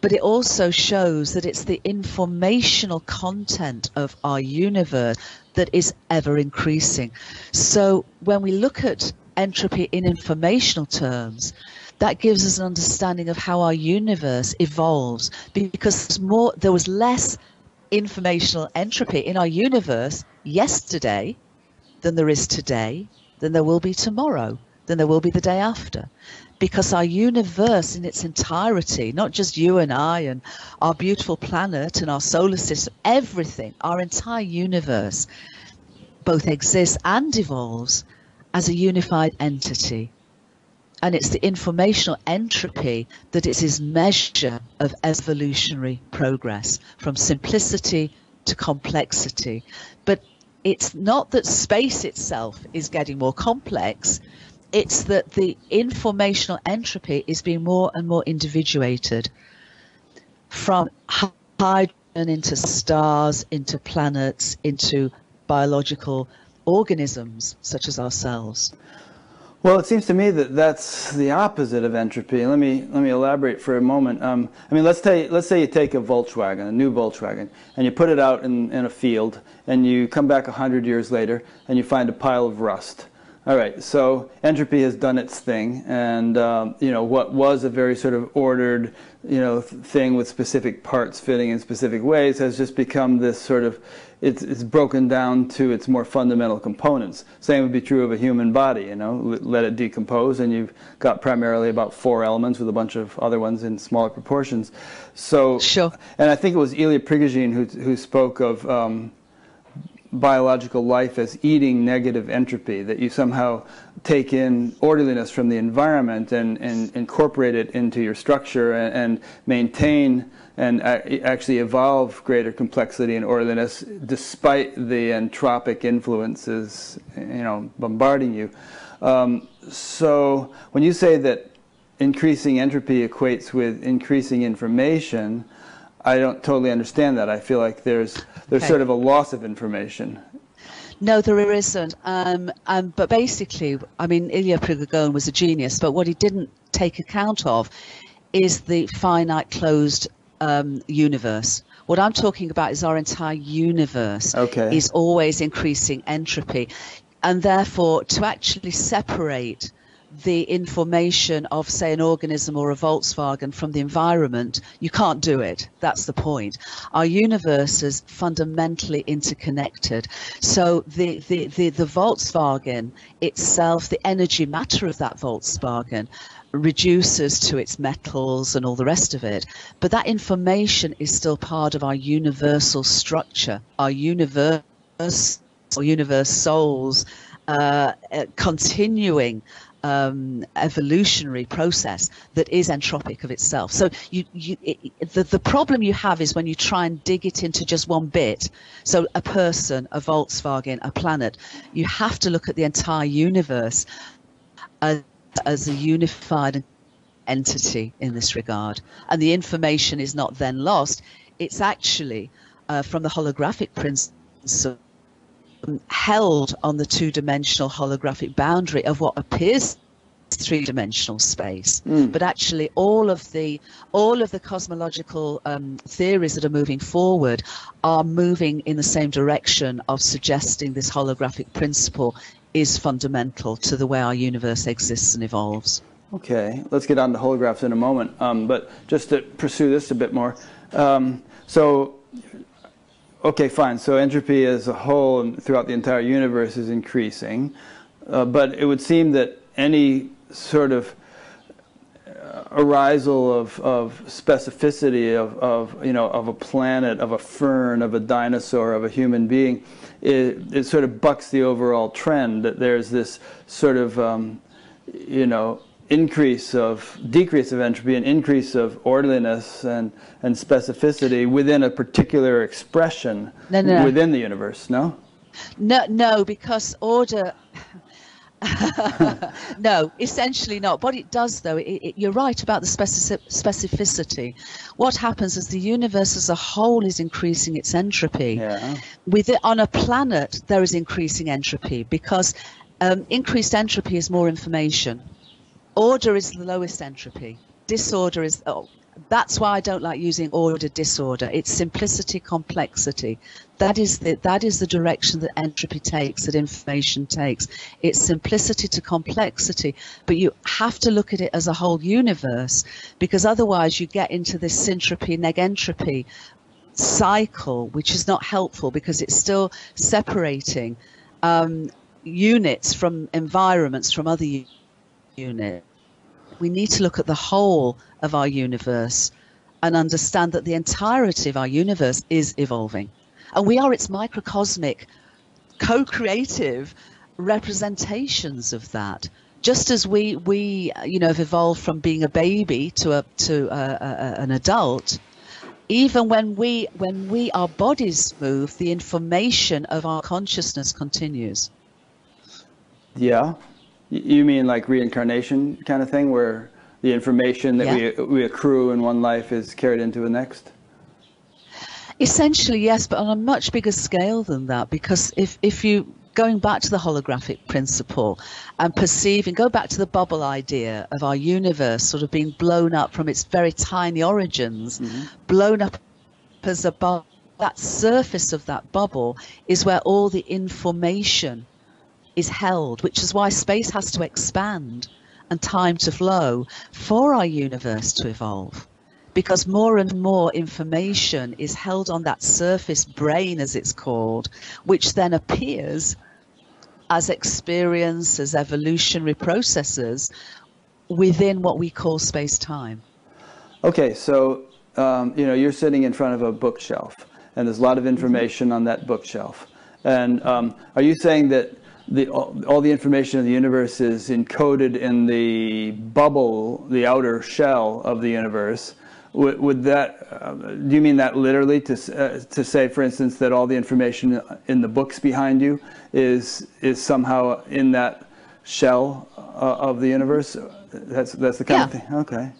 but it also shows that it's the informational content of our universe that is ever increasing. So when we look at entropy in informational terms, that gives us an understanding of how our universe evolves because more there was less informational entropy in our universe yesterday than there is today, than there will be tomorrow, than there will be the day after because our universe in its entirety, not just you and I and our beautiful planet and our solar system, everything, our entire universe, both exists and evolves as a unified entity. And it's the informational entropy that is his measure of evolutionary progress from simplicity to complexity. But it's not that space itself is getting more complex, it's that the informational entropy is being more and more individuated from hydrogen into stars, into planets, into biological organisms such as ourselves. Well, it seems to me that that's the opposite of entropy. Let me let me elaborate for a moment. Um, I mean, let's say let's say you take a Volkswagen, a new Volkswagen, and you put it out in, in a field, and you come back hundred years later, and you find a pile of rust. All right, so entropy has done its thing, and um, you know what was a very sort of ordered, you know, thing with specific parts fitting in specific ways has just become this sort of, it's, it's broken down to its more fundamental components. Same would be true of a human body, you know, let it decompose, and you've got primarily about four elements with a bunch of other ones in smaller proportions. So, sure. and I think it was Ilya Prigogine who who spoke of. Um, biological life as eating negative entropy, that you somehow take in orderliness from the environment and, and incorporate it into your structure and, and maintain and actually evolve greater complexity and orderliness despite the entropic influences you know bombarding you. Um, so when you say that increasing entropy equates with increasing information, I don't totally understand that. I feel like there's there's okay. sort of a loss of information. No, there isn't. Um, um, but basically, I mean, Ilya Prigogine was a genius, but what he didn't take account of is the finite closed um, universe. What I'm talking about is our entire universe okay. is always increasing entropy. And therefore, to actually separate the information of, say, an organism or a Volkswagen from the environment, you can't do it. That's the point. Our universe is fundamentally interconnected. So the, the, the, the Volkswagen itself, the energy matter of that Volkswagen, reduces to its metals and all the rest of it. But that information is still part of our universal structure, our universe or universe souls uh, uh, continuing um, evolutionary process that is entropic of itself. So you, you, it, the, the problem you have is when you try and dig it into just one bit. So a person, a Volkswagen, a planet, you have to look at the entire universe as, as a unified entity in this regard. And the information is not then lost. It's actually uh, from the holographic principle held on the two-dimensional holographic boundary of what appears three-dimensional space Mm. but actually all of the all of the cosmological um, theories that are moving forward are moving in the same direction of suggesting this holographic principle is fundamental to the way our universe exists and evolves Okay, let's get on to holographs in a moment. Um, but just to pursue this a bit more, um, so okay, fine. So entropy as a whole and throughout the entire universe is increasing, uh, but it would seem that any sort of uh, arisal of, of specificity of, of you know of a planet, of a fern, of a dinosaur, of a human being, it, it sort of bucks the overall trend that there's this sort of um, you know increase of decrease of entropy and increase of orderliness and and specificity within a particular expression No, no, within the universe. No. No, no, because order. no, essentially not. What it does, though, it, it, you're right about the specific, specificity. What happens is the universe as a whole is increasing its entropy. Yeah. With it, on a planet, there is increasing entropy because um, increased entropy is more information. Order is the lowest entropy. Disorder is. Oh, that's why I don't like using order disorder. It's simplicity complexity. That is the that is the direction that entropy takes, that information takes. It's simplicity to complexity, but you have to look at it as a whole universe because otherwise you get into this syntropy negentropy cycle, which is not helpful because it's still separating um, units from environments from other u- units. We need to look at the whole of our universe and understand that the entirety of our universe is evolving. And we are its microcosmic, co creative representations of that. Just as we, we you know, have evolved from being a baby to, a, to a, a, an adult, even when we when we our bodies move the information of our consciousness continues Yeah. You mean like reincarnation kind of thing, where the information that Yeah. we we accrue in one life is carried into the next? essentially yes but on a much bigger scale than that because if if you going back to the holographic principle and perceiving go back to the bubble idea of our universe sort of being blown up from its very tiny origins mm-hmm. blown up as a bubble that surface of that bubble is where all the information is held, which is why space has to expand and time to flow for our universe to evolve. Because more and more information is held on that surface brane, as it's called, which then appears as experience, as evolutionary processes within what we call space time. Okay, so um, you know you're sitting in front of a bookshelf, and there's a lot of information on that bookshelf. And um, are you saying that the all, all the information in the universe is encoded in the bubble, the outer shell of the universe? Would, would that? Uh, do you mean that literally to uh, to say, for instance, that all the information in the books behind you is is somehow in that shell uh, of the universe? That's that's the kind of thing. Okay.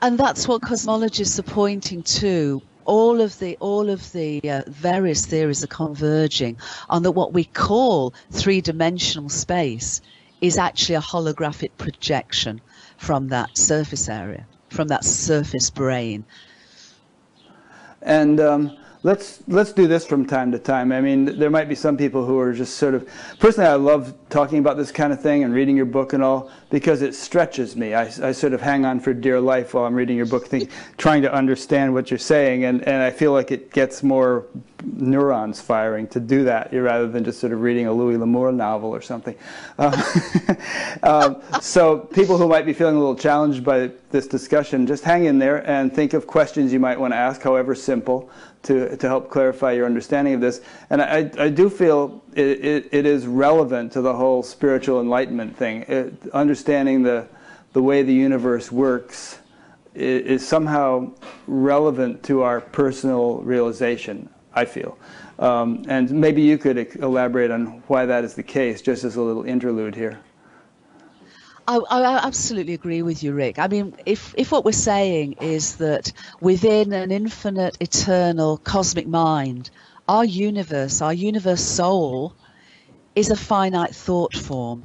and that's what cosmologists are pointing to all of the all of the uh, various theories are converging on that what we call three-dimensional space is actually a holographic projection from that surface area, from that surface brane. And um, let's let's do this from time to time. I mean, there might be some people who are just sort of. Personally, I love talking about this kind of thing and reading your book and all because it stretches me. I, I sort of hang on for dear life while I'm reading your book, think, trying to understand what you're saying, and, and I feel like it gets more neurons firing to do that rather than just sort of reading a Louis L'Amour novel or something. Um, um, so people who might be feeling a little challenged by this discussion, just hang in there and think of questions you might want to ask, however simple to, to help clarify your understanding of this. And I, I do feel it, it, it is relevant to the whole spiritual enlightenment thing. It, understanding the, the way the universe works is, is, somehow relevant to our personal realization, I feel. Um, and maybe you could elaborate on why that is the case, just as a little interlude here. I, I, absolutely agree with you, Rick. I mean, if, if what we're saying is that within an infinite, eternal, cosmic mind, our universe, our universe soul, is a finite thought form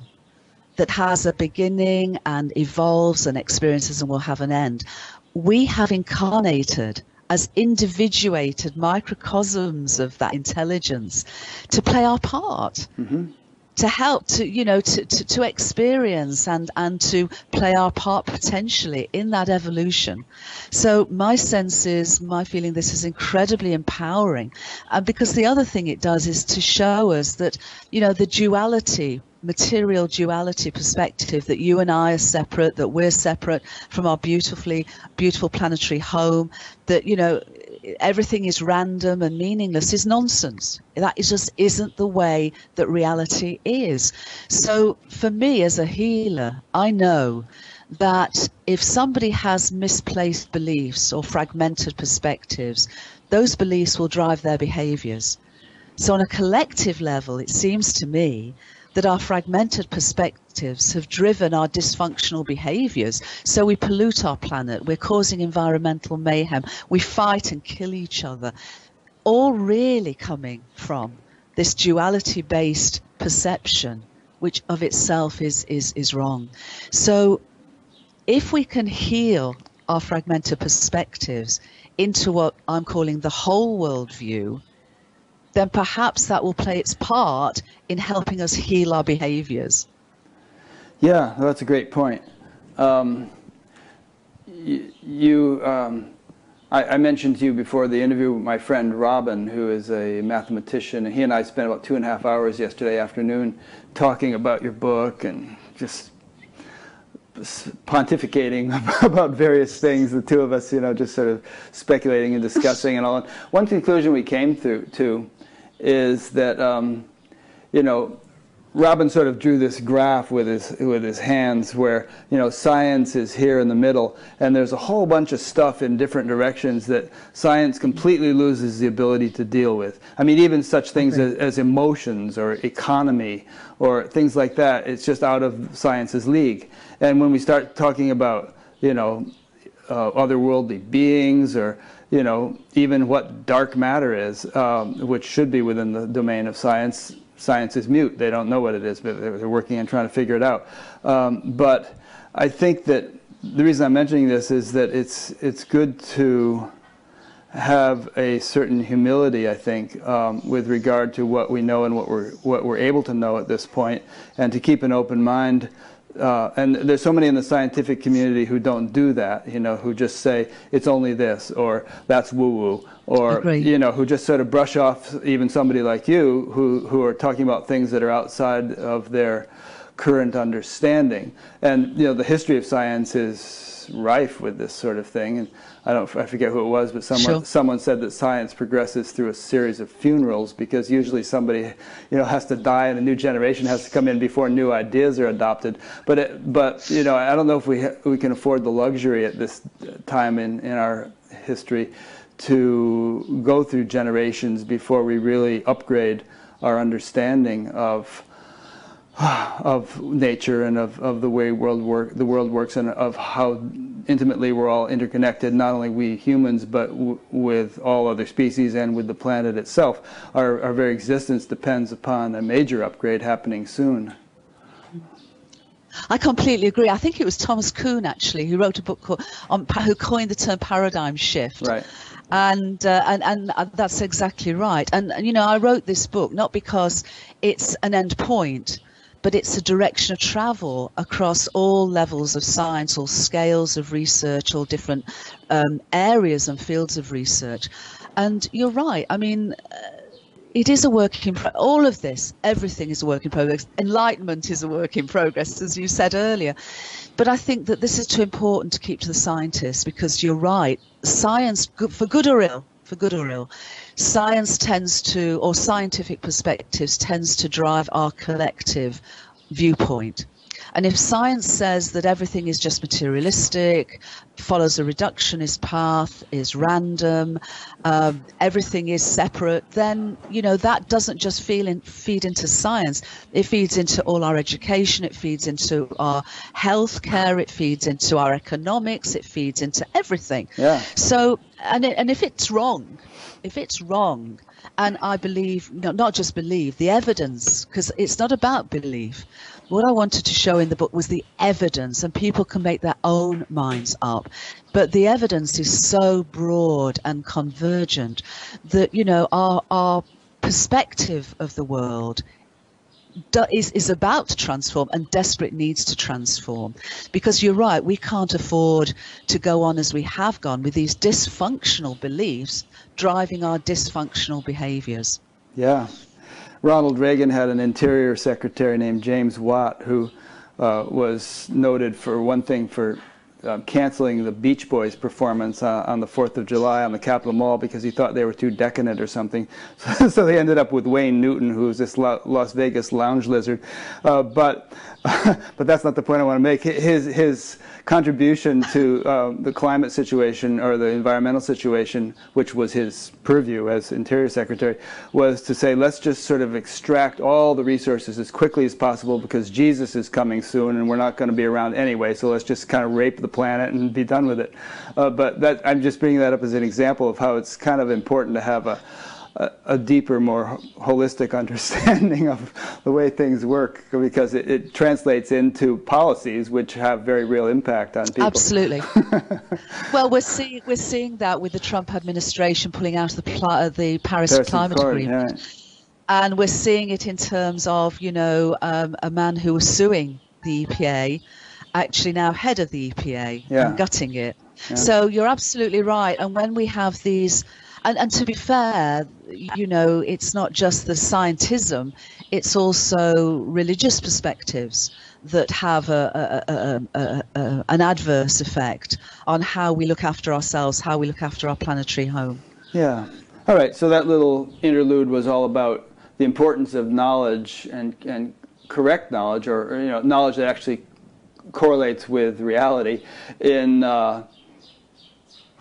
that has a beginning and evolves and experiences and will have an end. We have incarnated as individuated microcosms of that intelligence to play our part. Mm-hmm to help to you know to, to, to, experience and and to play our part potentially in that evolution. So my sense is my feeling this is incredibly empowering. And because the other thing it does is to show us that you know the duality material duality perspective that you and I are separate, that we're separate from our beautifully beautiful planetary home, that you know everything is random and meaningless is nonsense. That is just isn't the way that reality is. So for me as a healer, I know that if somebody has misplaced beliefs or fragmented perspectives, those beliefs will drive their behaviors. So on a collective level, it seems to me that our fragmented perspectives have driven our dysfunctional behaviors. So we pollute our planet, we're causing environmental mayhem, we fight and kill each other, all really coming from this duality based perception, which of itself is, is, is wrong. So if we can heal our fragmented perspectives into what I'm calling the whole world view, then perhaps that will play its part in helping us heal our behaviors. Yeah, that's a great point. Um, you, you um, I, I, mentioned to you before the interview with my friend Robin, who is a mathematician, he and I spent about two and a half hours yesterday afternoon talking about your book and just pontificating about various things. The two of us, you know, just sort of speculating and discussing and all. One conclusion we came to, to is that um, you know Robin sort of drew this graph with his with his hands where you know science is here in the middle and there's a whole bunch of stuff in different directions that science completely loses the ability to deal with. I mean even such things as, as, emotions or economy or things like that it's just out of science's league. And when we start talking about you know uh, otherworldly beings or you know, even what dark matter is, um, which should be within the domain of science, science is mute. They don't know what it is, but they're working on trying to figure it out. Um, but I think that the reason I'm mentioning this is that it's it's good to have a certain humility, I think, um, with regard to what we know and what we're what we're able to know at this point, and to keep an open mind uh, and there's so many in the scientific community who don't do that, you know, who just say it's only this or that's woo-woo, or Agreed. you know, who just sort of brush off even somebody like you who who are talking about things that are outside of their current understanding. And you know, the history of science is rife with this sort of thing. And I don't, I forget who it was, but someone sure. someone said that science progresses through a series of funerals because usually somebody, you know, has to die and a new generation has to come in before new ideas are adopted. But it, but you know, I don't know if we we can afford the luxury at this time in in our history to go through generations before we really upgrade our understanding of of nature and of, of the way world work, the world works and of how intimately we're all interconnected, not only we humans, but with all other species and with the planet itself. Our, our very existence depends upon a major upgrade happening soon. I completely agree. I think it was Thomas Kuhn actually who wrote a book called, on, who coined the term paradigm shift. Right. And, uh, and and uh, that's exactly right. And, and you know, I wrote this book not because it's an end point, but it's a direction of travel across all levels of science, all scales of research, all different um, areas and fields of research. And you're right. I mean. Uh, it is a work in pro- all of this everything is a work in progress enlightenment is a work in progress as you said earlier but i think that this is too important to keep to the scientists because you're right science for good or ill for good or ill science tends to or scientific perspectives tends to drive our collective viewpoint and if science says that everything is just materialistic, follows a reductionist path, is random, um, everything is separate, then you know that doesn't just in, feed into science. It feeds into all our education. It feeds into our healthcare. It feeds into our economics. It feeds into everything. Yeah. So and it, and if it's wrong, if it's wrong, and I believe, not just believe, the evidence, because it's not about belief what I wanted to show in the book was the evidence, and people can make their own minds up. But the evidence is so broad and convergent that, you know, our, our perspective of the world is, is about to transform and desperate needs to transform. Because you're right, we can't afford to go on as we have gone with these dysfunctional beliefs driving our dysfunctional behaviors. Yeah. Ronald Reagan had an interior secretary named James Watt who uh, was noted for one thing for uh, canceling the Beach Boys performance uh, on the 4th of July on the Capitol Mall because he thought they were too decadent or something. So, so they ended up with Wayne Newton, who's this Las Vegas lounge lizard. Uh, but, but that's not the point I want to make. His, his contribution to uh, the climate situation or the environmental situation, which was his purview as Interior Secretary, was to say, let's just sort of extract all the resources as quickly as possible because Jesus is coming soon and we're not going to be around anyway, so let's just kind of rape the planet and be done with it. Uh, but that, I'm just bringing that up as an example of how it's kind of important to have a a, a, deeper, more holistic understanding of the way things work because it, it, translates into policies which have very real impact on people. Absolutely. well, we're seeing we're seeing that with the Trump administration pulling out of the, pl- the Paris, Paris Climate Accord, Agreement. Yeah. And we're seeing it in terms of, you know, um, a man who was suing the EPA, actually now head of the EPA yeah. and gutting it. Yeah. So you're absolutely right. And when we have these and, and to be fair, you know, it's not just the scientism, it's also religious perspectives that have a, a, a, an adverse effect on how we look after ourselves, how we look after our planetary home. Yeah. All right. So that little interlude was all about the importance of knowledge and, and correct knowledge, or, or you know, knowledge that actually correlates with reality in uh,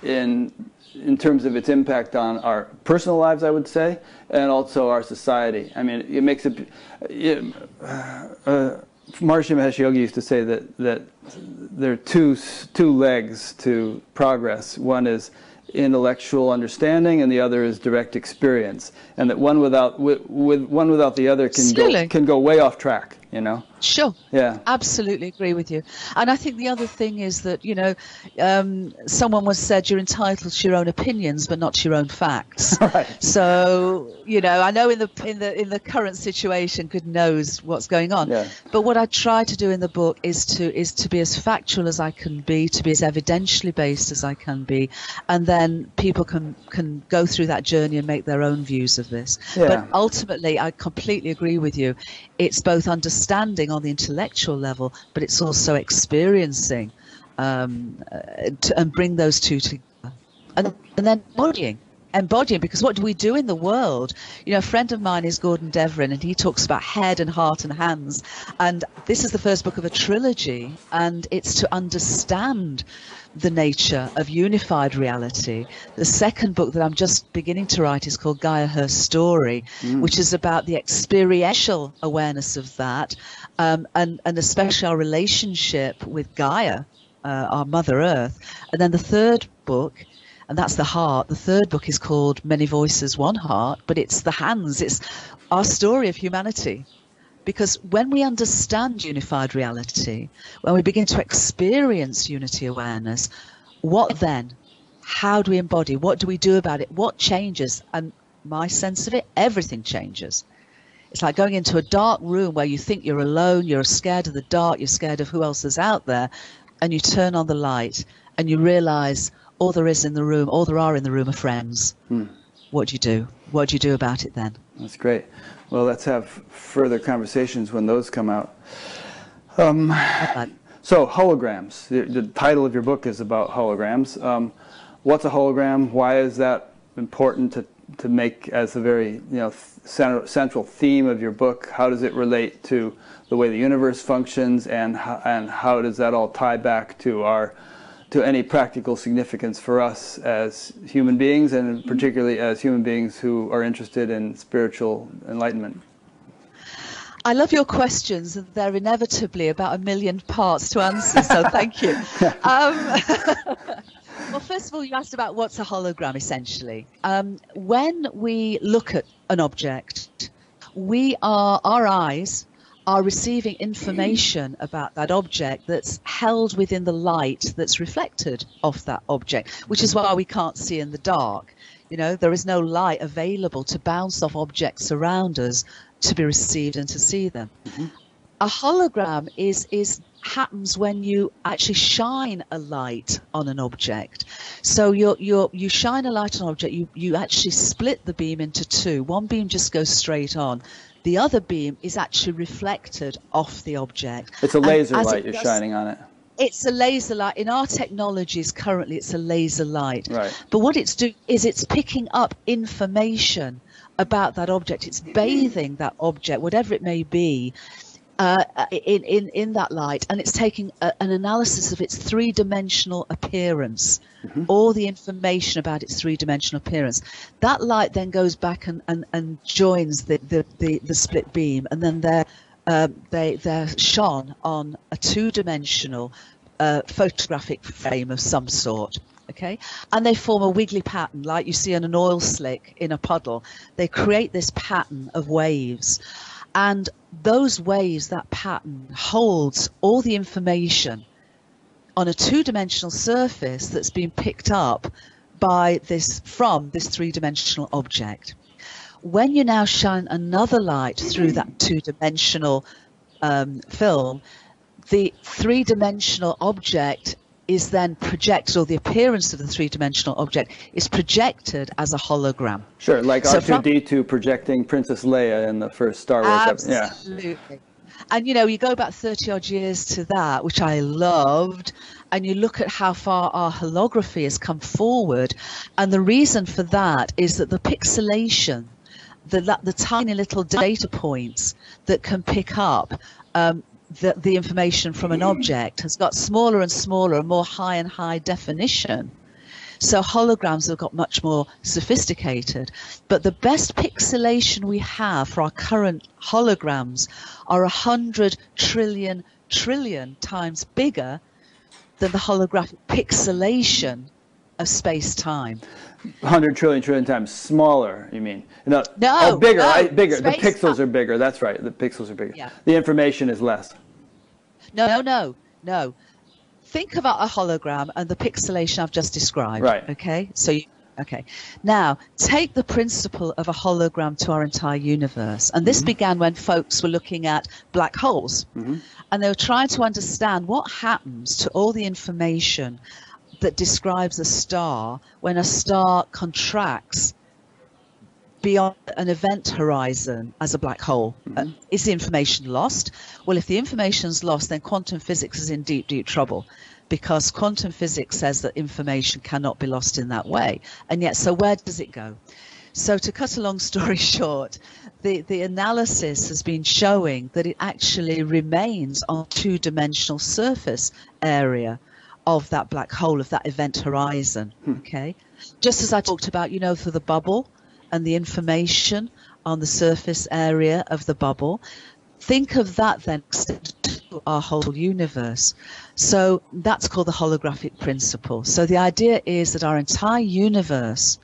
in in terms of its impact on our personal lives, I would say, and also our society. I mean, it makes it. it uh, Maharishi Mahesh Yogi used to say that that there are two two legs to progress. One is intellectual understanding, and the other is direct experience, and that one without with, with one without the other can go can go way off track you know sure. Yeah. Absolutely agree with you. And i think the other thing is that you know um, someone once said you're entitled to your own opinions but not to your own facts. Right. so you know i know in the in the in the current situation good knows what's going on. Yeah. but what i try to do in the book is to is to be as factual as i can be to be as evidentially based as i can be and then people can can go through that journey and make their own views of this. Yeah. but ultimately i completely agree with you. It's both understanding understanding on the intellectual level, but it's also experiencing um, uh, to, and bring those two together. And, and then embodying embodying because what do we do in the world you know a friend of mine is gordon devrin and he talks about head and heart and hands and this is the first book of a trilogy and it's to understand the nature of unified reality. The second book that I'm just beginning to write is called Gaia Her Story, mm. which is about the experiential awareness of that, um, and, and especially our relationship with Gaia, uh, our Mother Earth. And then the third book and that's the heart. The third book is called Many Voices, One Heart, but it's the hands. It's our story of humanity Because when we understand unified reality, when we begin to experience unity awareness, what then? How do we embody? What do we do about it? What changes? And my sense of it, everything changes. It's like going into a dark room where you think you're alone, you're scared of the dark, you're scared of who else is out there, and you turn on the light and you realize all there is in the room, all there are in the room are friends. Hmm. What do you do? What do you do about it then? That's great. Well, let's have further conversations when those come out. Um, so, holograms. The, the title of your book is about holograms. Um, what's a hologram? Why is that important to, to make as a very you know center, central theme of your book? How does it relate to the way the universe functions, and how, and how does that all tie back to our to any practical significance for us as human beings, and particularly as human beings who are interested in spiritual enlightenment? I love your questions, and they're inevitably about a million parts to answer, so thank you. Um, well, first of all, you asked about what's a hologram essentially. Um, when we look at an object, we are, our eyes are receiving information about that object that's held within the light that's reflected off that object, which is why we can't see in the dark. You know, there is no light available to bounce off objects around us to be received and to see them. Mm-hmm. A hologram is is happens when you actually shine a light on an object. So you you you shine a light on an object, you, you actually split the beam into two. One beam just goes straight on. The other beam is actually reflected off the object. It's a laser light you're does- shining on it. It's a laser light. In our technologies currently it's a laser light. Right. But what it's doing is it's picking up information about that object. It's bathing that object, whatever it may be, uh, in, in, in that light, and it's taking a, an analysis of its three dimensional appearance, all the information about its three dimensional appearance. That light then goes back and, and, and joins the, the, the, the split beam, and then they're, um, they, they're shone on a two dimensional uh, photographic frame of some sort. Okay, and they form a wiggly pattern like you see on an oil slick in a puddle. They create this pattern of waves, and those waves, that pattern holds all the information on a two-dimensional surface that's been picked up by this from this three-dimensional object. When you now shine another light through that two-dimensional um, film, the three-dimensional object is then projected, or the appearance of the three-dimensional object is projected as a hologram. Sure, like So R2D2 projecting Princess Leia in the first Star Wars episode. Yeah. Absolutely. And you know, you go back 30 odd years to that, which I loved, and you look at how far our holography has come forward. And the reason for that is that the pixelation, the, the tiny little data points that can pick up um, the, the information from an mm-hmm. object has got smaller and smaller and more high and high definition. So holograms have got much more sophisticated. But the best pixelation we have for our current holograms are 100 trillion trillion times bigger than the holographic pixelation of space time. 100 trillion trillion times smaller, you mean? No, No, oh, bigger, no, I, bigger. The pixels time. are bigger. That's right. The pixels are bigger. Yeah. The information is less. No, no, no, no. Think about a hologram and the pixelation I've just described. Right. Okay. So you, okay. Now take the principle of a hologram to our entire universe, and this mm-hmm. began when folks were looking at black holes, mm-hmm. and they were trying to understand what happens to all the information that describes a star when a star contracts beyond an event horizon as a black hole. Uh, is the information lost? Well, if the information's lost, then quantum physics is in deep, deep trouble because quantum physics says that information cannot be lost in that way. And yet, so where does it go? So, to cut a long story short, the, the analysis has been showing that it actually remains on two dimensional surface area of that black hole, of that event horizon. Okay. Just as I talked about, you know, for the bubble and the information on the surface area of the bubble, think of that then to our whole universe. So that's called the holographic principle. So the idea is that our entire universe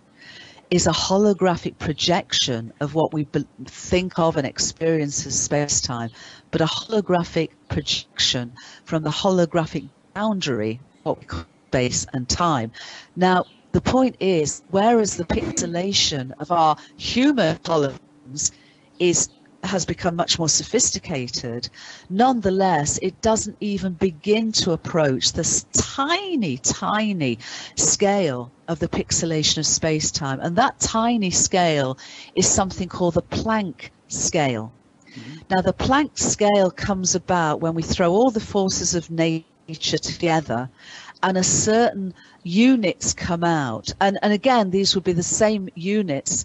is a holographic projection of what we think of and experience as space time, but a holographic projection from the holographic boundary, what we call space and time. Now, the point is, whereas the pixelation of our human columns is has become much more sophisticated, nonetheless, it doesn't even begin to approach this tiny, tiny scale of the pixelation of space time. And that tiny scale is something called the Planck scale. Mm-hmm. Now, the Planck scale comes about when we throw all the forces of nature together and a certain units come out. And, and again, these would be the same units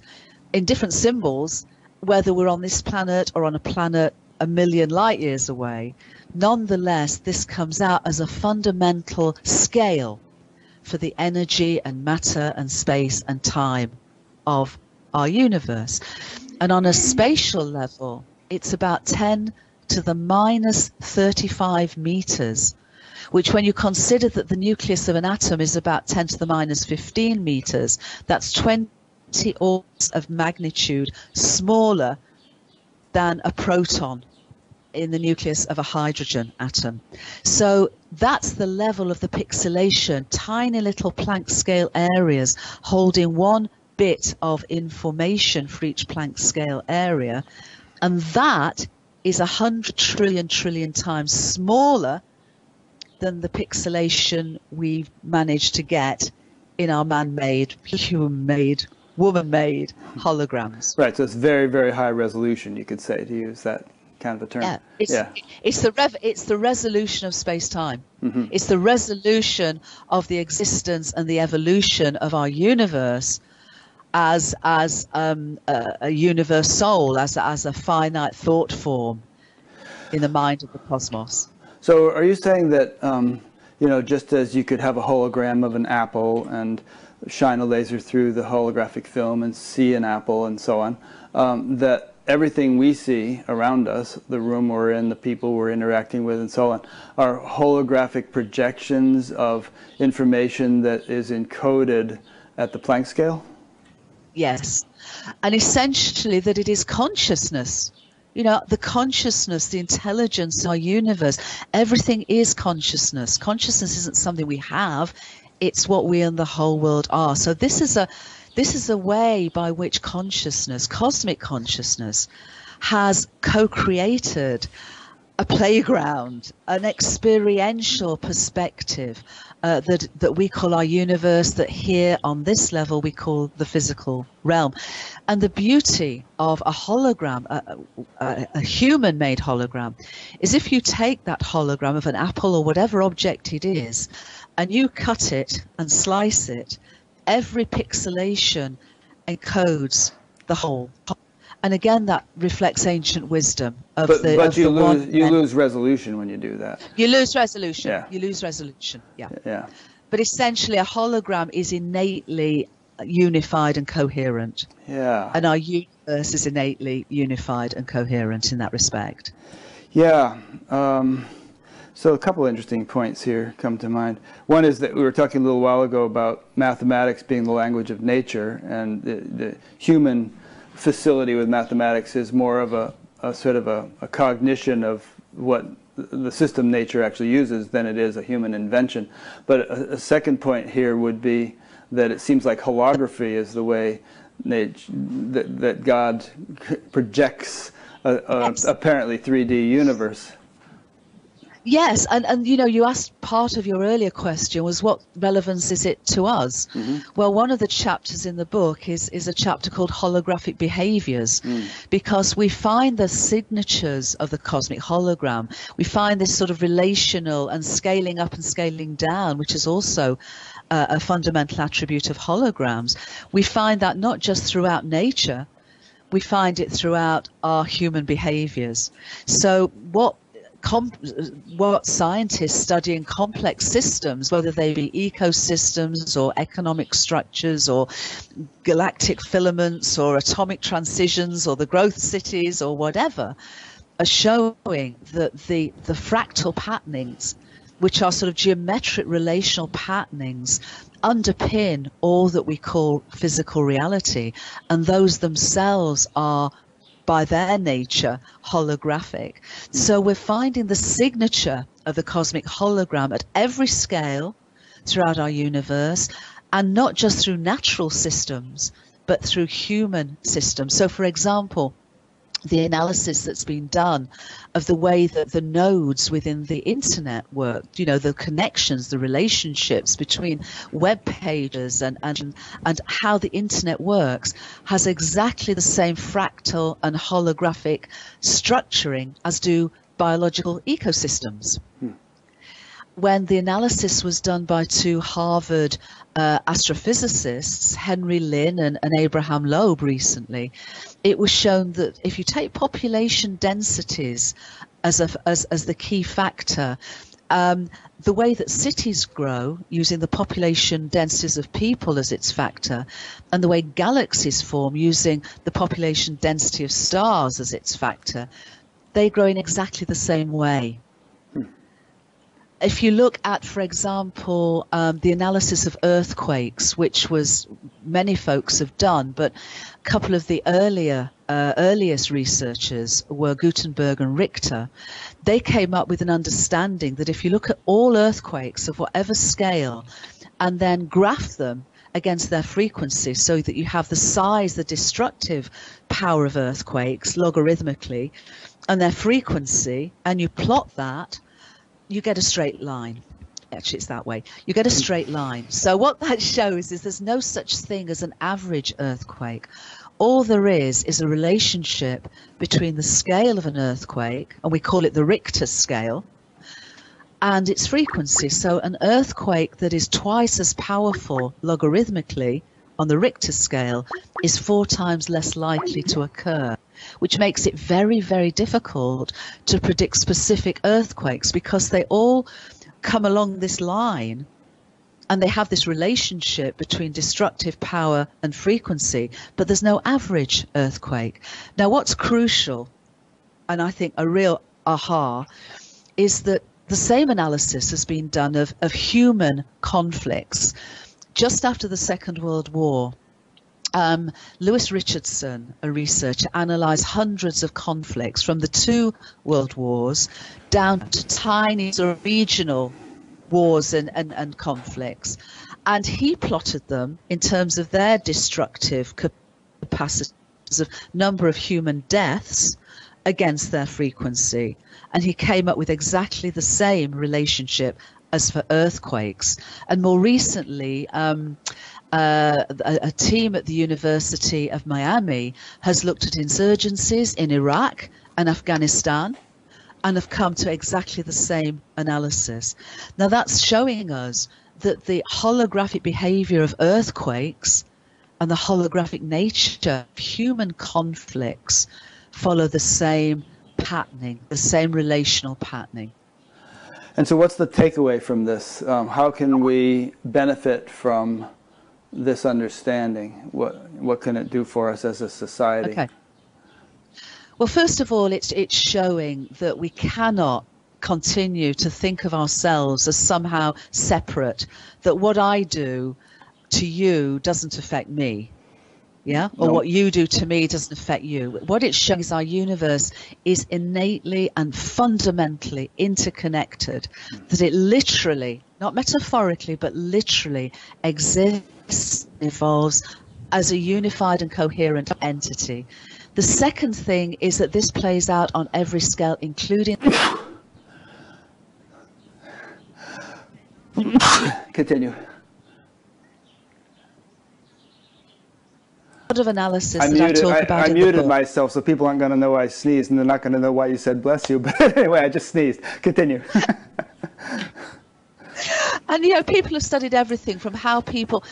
in different symbols whether we're on this planet or on a planet a million light years away, nonetheless, this comes out as a fundamental scale for the energy and matter and space and time of our universe. And on a spatial level, it's about 10 to the minus 35 meters, which, when you consider that the nucleus of an atom is about 10 to the minus 15 meters, that's 20 orders of magnitude smaller than a proton in the nucleus of a hydrogen atom. So that's the level of the pixelation, tiny little Planck scale areas holding one bit of information for each Planck scale area. And that is a hundred trillion trillion times smaller than the pixelation we've managed to get in our man-made, human-made woman made holograms. Right, so it's very, very high resolution, you could say, to use that kind of a term. Yeah, it's, yeah. it's the rev- it's the resolution of space time. Mm-hmm. It's the resolution of the existence and the evolution of our universe as as um, a, a universe soul, as as a finite thought form in the mind of the cosmos. So, are you saying that um, you know, just as you could have a hologram of an apple and shine a laser through the holographic film and see an apple and so on, um, that everything we see around us, the room we're in, the people we're interacting with, and so on, are holographic projections of information that is encoded at the Planck scale? Yes. And essentially, that it is consciousness. You know, the consciousness, the intelligence in our universe, everything is consciousness. Consciousness isn't something we have, it's what we and the whole world are. So this is a this is a way by which consciousness, cosmic consciousness, has co-created a playground, an experiential perspective uh, that that we call our universe. That here on this level we call the physical realm, and the beauty of a hologram, a, a, a human-made hologram, is if you take that hologram of an apple or whatever object it is, and you cut it and slice it, every pixelation encodes the whole. And again, that reflects ancient wisdom of but, the. But of you the lose you lose resolution when you do that. You lose resolution. Yeah. You lose resolution. Yeah. Yeah. But essentially, a hologram is innately unified and coherent. Yeah. And our universe is innately unified and coherent in that respect. Yeah. Um, so a couple interesting points here come to mind. One is that we were talking a little while ago about mathematics being the language of nature, and the, the human facility with mathematics is more of a, a sort of a, a, cognition of what the system nature actually uses than it is a human invention. But a, a second point here would be that it seems like holography is the way nature, that, that God projects a, a apparently 3D universe. Yes, and, and you know, you asked part of your earlier question was what relevance is it to us? Mm-hmm. Well, one of the chapters in the book is, is a chapter called Holographic Behaviors, mm. because we find the signatures of the cosmic hologram. We find this sort of relational and scaling up and scaling down, which is also uh, a fundamental attribute of holograms. We find that not just throughout nature, we find it throughout our human behaviors. So, what what scientists studying complex systems, whether they be ecosystems or economic structures or galactic filaments or atomic transitions or the growth cities or whatever, are showing that the, the fractal patternings which are sort of geometric relational patternings, underpin all that we call physical reality, and those themselves are by their nature holographic. So we're finding the signature of the cosmic hologram at every scale throughout our universe, and not just through natural systems, but through human systems. So, for example, the analysis that's been done of the way that the nodes within the internet work, you know, the connections, the relationships between web pages and, and, and how the internet works has exactly the same fractal and holographic structuring as do biological ecosystems. Hmm when the analysis was done by two Harvard uh, astrophysicists, Henry Lin and, and, Abraham Loeb, recently, it was shown that if you take population densities as, a, as, as the key factor, um, the way that cities grow using the population densities of people as its factor, and the way galaxies form using the population density of stars as its factor, they grow in exactly the same way. If you look at, for example, um, the analysis of earthquakes, which was many folks have done, but couple of the earlier uh, earliest researchers were Gutenberg and Richter. They came up with an understanding that if you look at all earthquakes of whatever scale and then graph them against their frequency so that you have the size, the destructive power of earthquakes logarithmically, and their frequency, and you plot that you get a straight line. Actually, it's that way. You get a straight line. So what that shows is there's no such thing as an average earthquake. All there is is a relationship between the scale of an earthquake, and we call it the Richter scale, and its frequency. So an earthquake that is twice as powerful logarithmically on the Richter scale is four times less likely to occur which makes it very, very difficult to predict specific earthquakes because they all come along this line and they have this relationship between destructive power and frequency, but there's no average earthquake. Now, what's crucial, and I think a real aha, is that the same analysis has been done of, of human conflicts just after the Second World War um, Lewis Richardson, a researcher, analysed hundreds of conflicts from the two world wars down to tiny of regional wars and, and, and conflicts. And he plotted them in terms of their destructive capacities of number of human deaths against their frequency. And he came up with exactly the same relationship as for earthquakes. And more recently, um, uh, a, a, team at the University of Miami has looked at insurgencies in Iraq and Afghanistan and have come to exactly the same analysis. Now, that's showing us that the holographic behavior of earthquakes and the holographic nature of human conflicts follow the same patterning, the same relational patterning. And so, what's the takeaway from this? Um, how can we benefit from this understanding? What what can it do for us as a society? Okay. Well, first of all, it's it's showing that we cannot continue to think of ourselves as somehow separate. That what I do to you doesn't affect me yeah or what you do to me doesn't affect you what it shows is our universe is innately and fundamentally interconnected that it literally not metaphorically but literally exists evolves as a unified and coherent entity the second thing is that this plays out on every scale including continue of analysis I that muted, I talk I, about. I muted myself so people aren't going to know I sneezed and they're not going to know why you said bless you. But anyway, I just sneezed. Continue. and you know, people have studied everything from how people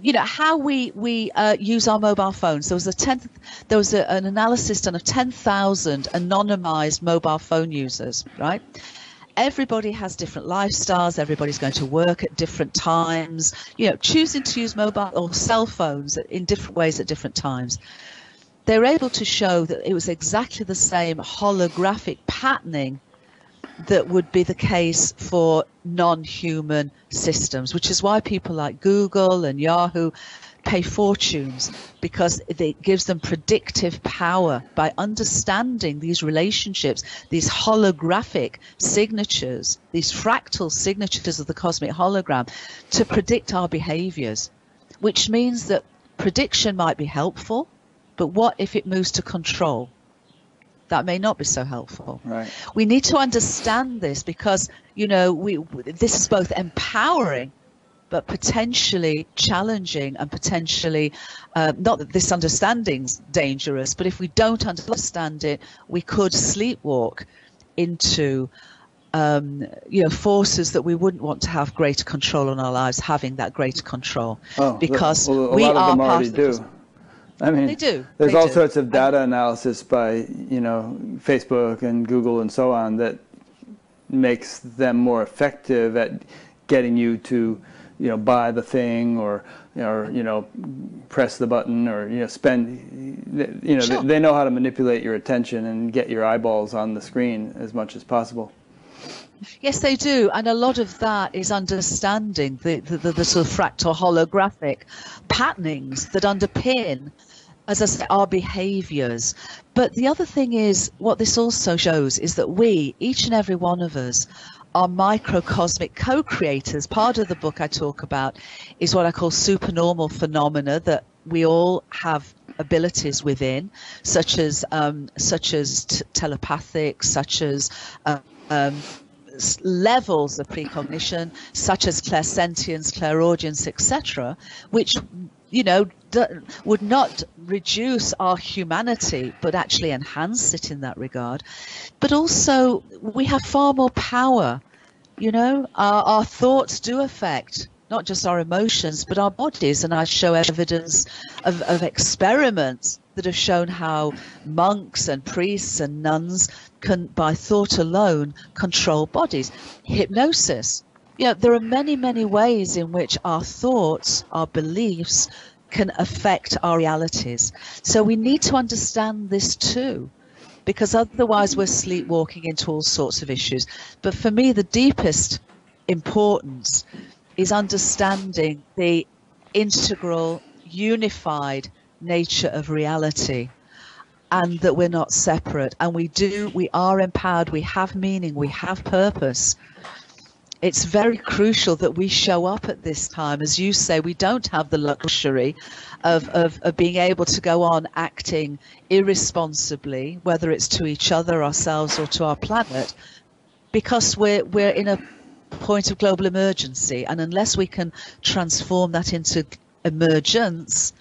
you know how we we uh, use our mobile phones. There was a tenth, there was a, an analysis done of ten thousand anonymized mobile phone users, right? everybody has different lifestyles everybody's going to work at different times you know choosing to use mobile or cell phones in different ways at different times they were able to show that it was exactly the same holographic patterning that would be the case for non-human systems, which is why people like Google and Yahoo pay fortunes because it gives them predictive power by understanding these relationships, these holographic signatures, these fractal signatures of the cosmic hologram to predict our behaviors, which means that prediction might be helpful, but what if it moves to control? That may not be so helpful. Right. We need to understand this because you know we this is both empowering but potentially challenging and potentially uh, not that this understanding's dangerous, but if we don't understand it, we could sleepwalk into um, you know forces that we wouldn't want to have greater control on our lives, having that greater control Oh, because well, a we lot of are part already of the do. I mean, They do. There's They all do. sorts of data analysis by you know Facebook and Google and so on that makes them more effective at getting you to you know buy the thing or or you know press the button or you know spend you know Sure. they, they know how to manipulate your attention and get your eyeballs on the screen as much as possible. Yes, they do, and a lot of that is understanding the the, the, the sort of fractal holographic patternings that underpin, as I say, our behaviours. But the other thing is, what this also shows is that we, each and every one of us, are microcosmic co-creators. Part of the book I talk about is what I call supernormal phenomena that we all have abilities within, such as um, such as t- telepathic, such as uh, um, levels of precognition, such as clairsentience, clairaudience, etc., which you know d- would not reduce our humanity, but actually enhance it in that regard. But also, we have far more power. You know, our, our thoughts do affect not just our emotions, but our bodies. And I show evidence of, of experiments that have shown how monks and priests and nuns can, by thought alone, control bodies. Hypnosis. You know, there are many, many ways in which our thoughts, our beliefs, can affect our realities. So we need to understand this too because otherwise we're sleepwalking into all sorts of issues. But for me, the deepest importance is understanding the integral, unified nature of reality and that we're not separate and we do we are empowered we have meaning we have purpose it's very crucial that we show up at this time. As you say, we don't have the luxury of, of, of being able to go on acting irresponsibly, whether it's to each other, ourselves, or to our planet, because we're, we're in a point of global emergency. And unless we can transform that into emergence,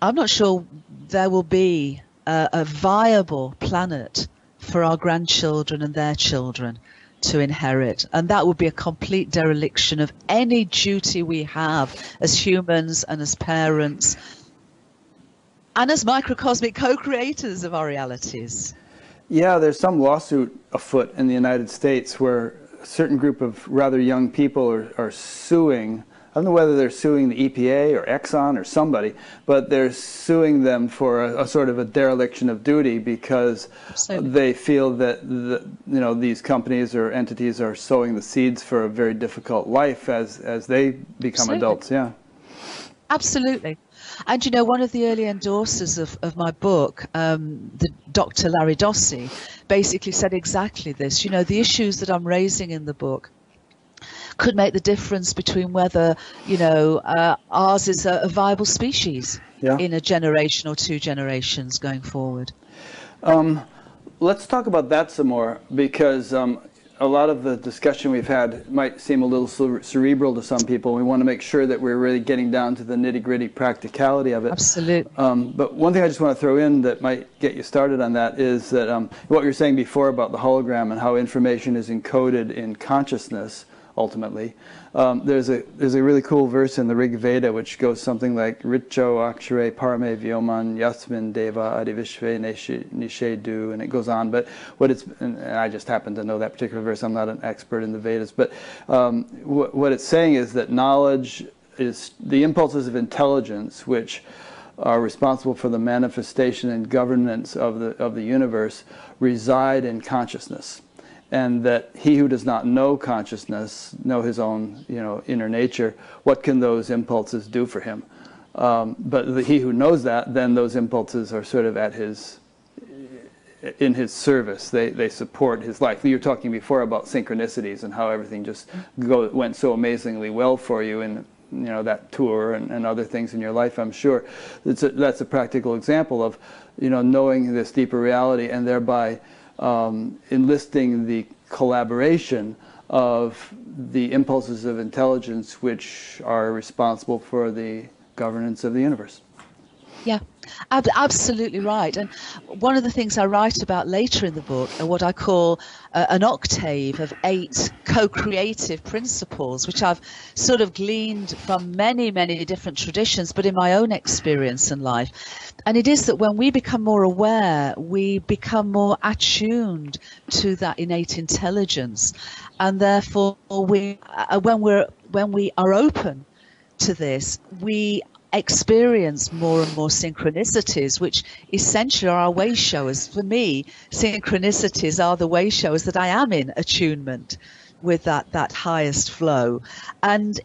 I'm not sure there will be a, a viable planet for our grandchildren and their children to inherit. And that would be a complete dereliction of any duty we have as humans and as parents and as microcosmic co creators of our realities. Yeah, there's some lawsuit afoot in the United States where a certain group of rather young people are, are suing. I don't know whether they're suing the EPA or Exxon or somebody, but they're suing them for a, a sort of a dereliction of duty because Absolutely. they feel that the, you know these companies or entities are sowing the seeds for a very difficult life as as they become Absolutely. adults. Yeah. Absolutely. And you know, one of the early endorsers of, of my book, um, the Dr. Larry Dossey, basically said exactly this. You know, the issues that I'm raising in the book could make the difference between whether, you know, uh, ours is a, a viable species Yeah. in a generation or two generations going forward. Let's talk about that some more because um, a lot of the discussion we've had might seem a little cere- cerebral to some people. We want to make sure that we're really getting down to the nitty gritty practicality of it. Absolutely. Um, but one thing I just want to throw in that might get you started on that is that um, what you were saying before about the hologram and how information is encoded in consciousness ultimately. Um, there's a there's a really cool verse in the Rig Veda which goes something like Richo Akshare Parame Vyoman Yasmin Deva Adivishve Nishe- Nishedu and it goes on. But what it's and I just happen to know that particular verse. I'm not an expert in the Vedas, but um, wh- what it's saying is that knowledge is the impulses of intelligence which are responsible for the manifestation and governance of the of the universe reside in consciousness and that he who does not know consciousness, know his own you know inner nature, what can those impulses do for him? Um, but the, he who knows that, then those impulses are sort of at his in his service. They they support his life. You were talking before about synchronicities and how everything just go, went so amazingly well for you in you know that tour and, and other things in your life. I'm sure a, that's a practical example of you know knowing this deeper reality and thereby um, enlisting the collaboration of the impulses of intelligence which are responsible for the governance of the universe. Yeah, ab- absolutely right. And one of the things I write about later in the book are what I call uh, an octave of eight co creative principles, which I've sort of gleaned from many, many different traditions, but in my own experience in life. And it is that when we become more aware, we become more attuned to that innate intelligence. And therefore, we, uh, when, we're, when we are open to this, we experience more and more synchronicities, which essentially are our way showers. For me, synchronicities are the way showers that I am in attunement with that, that highest flow. And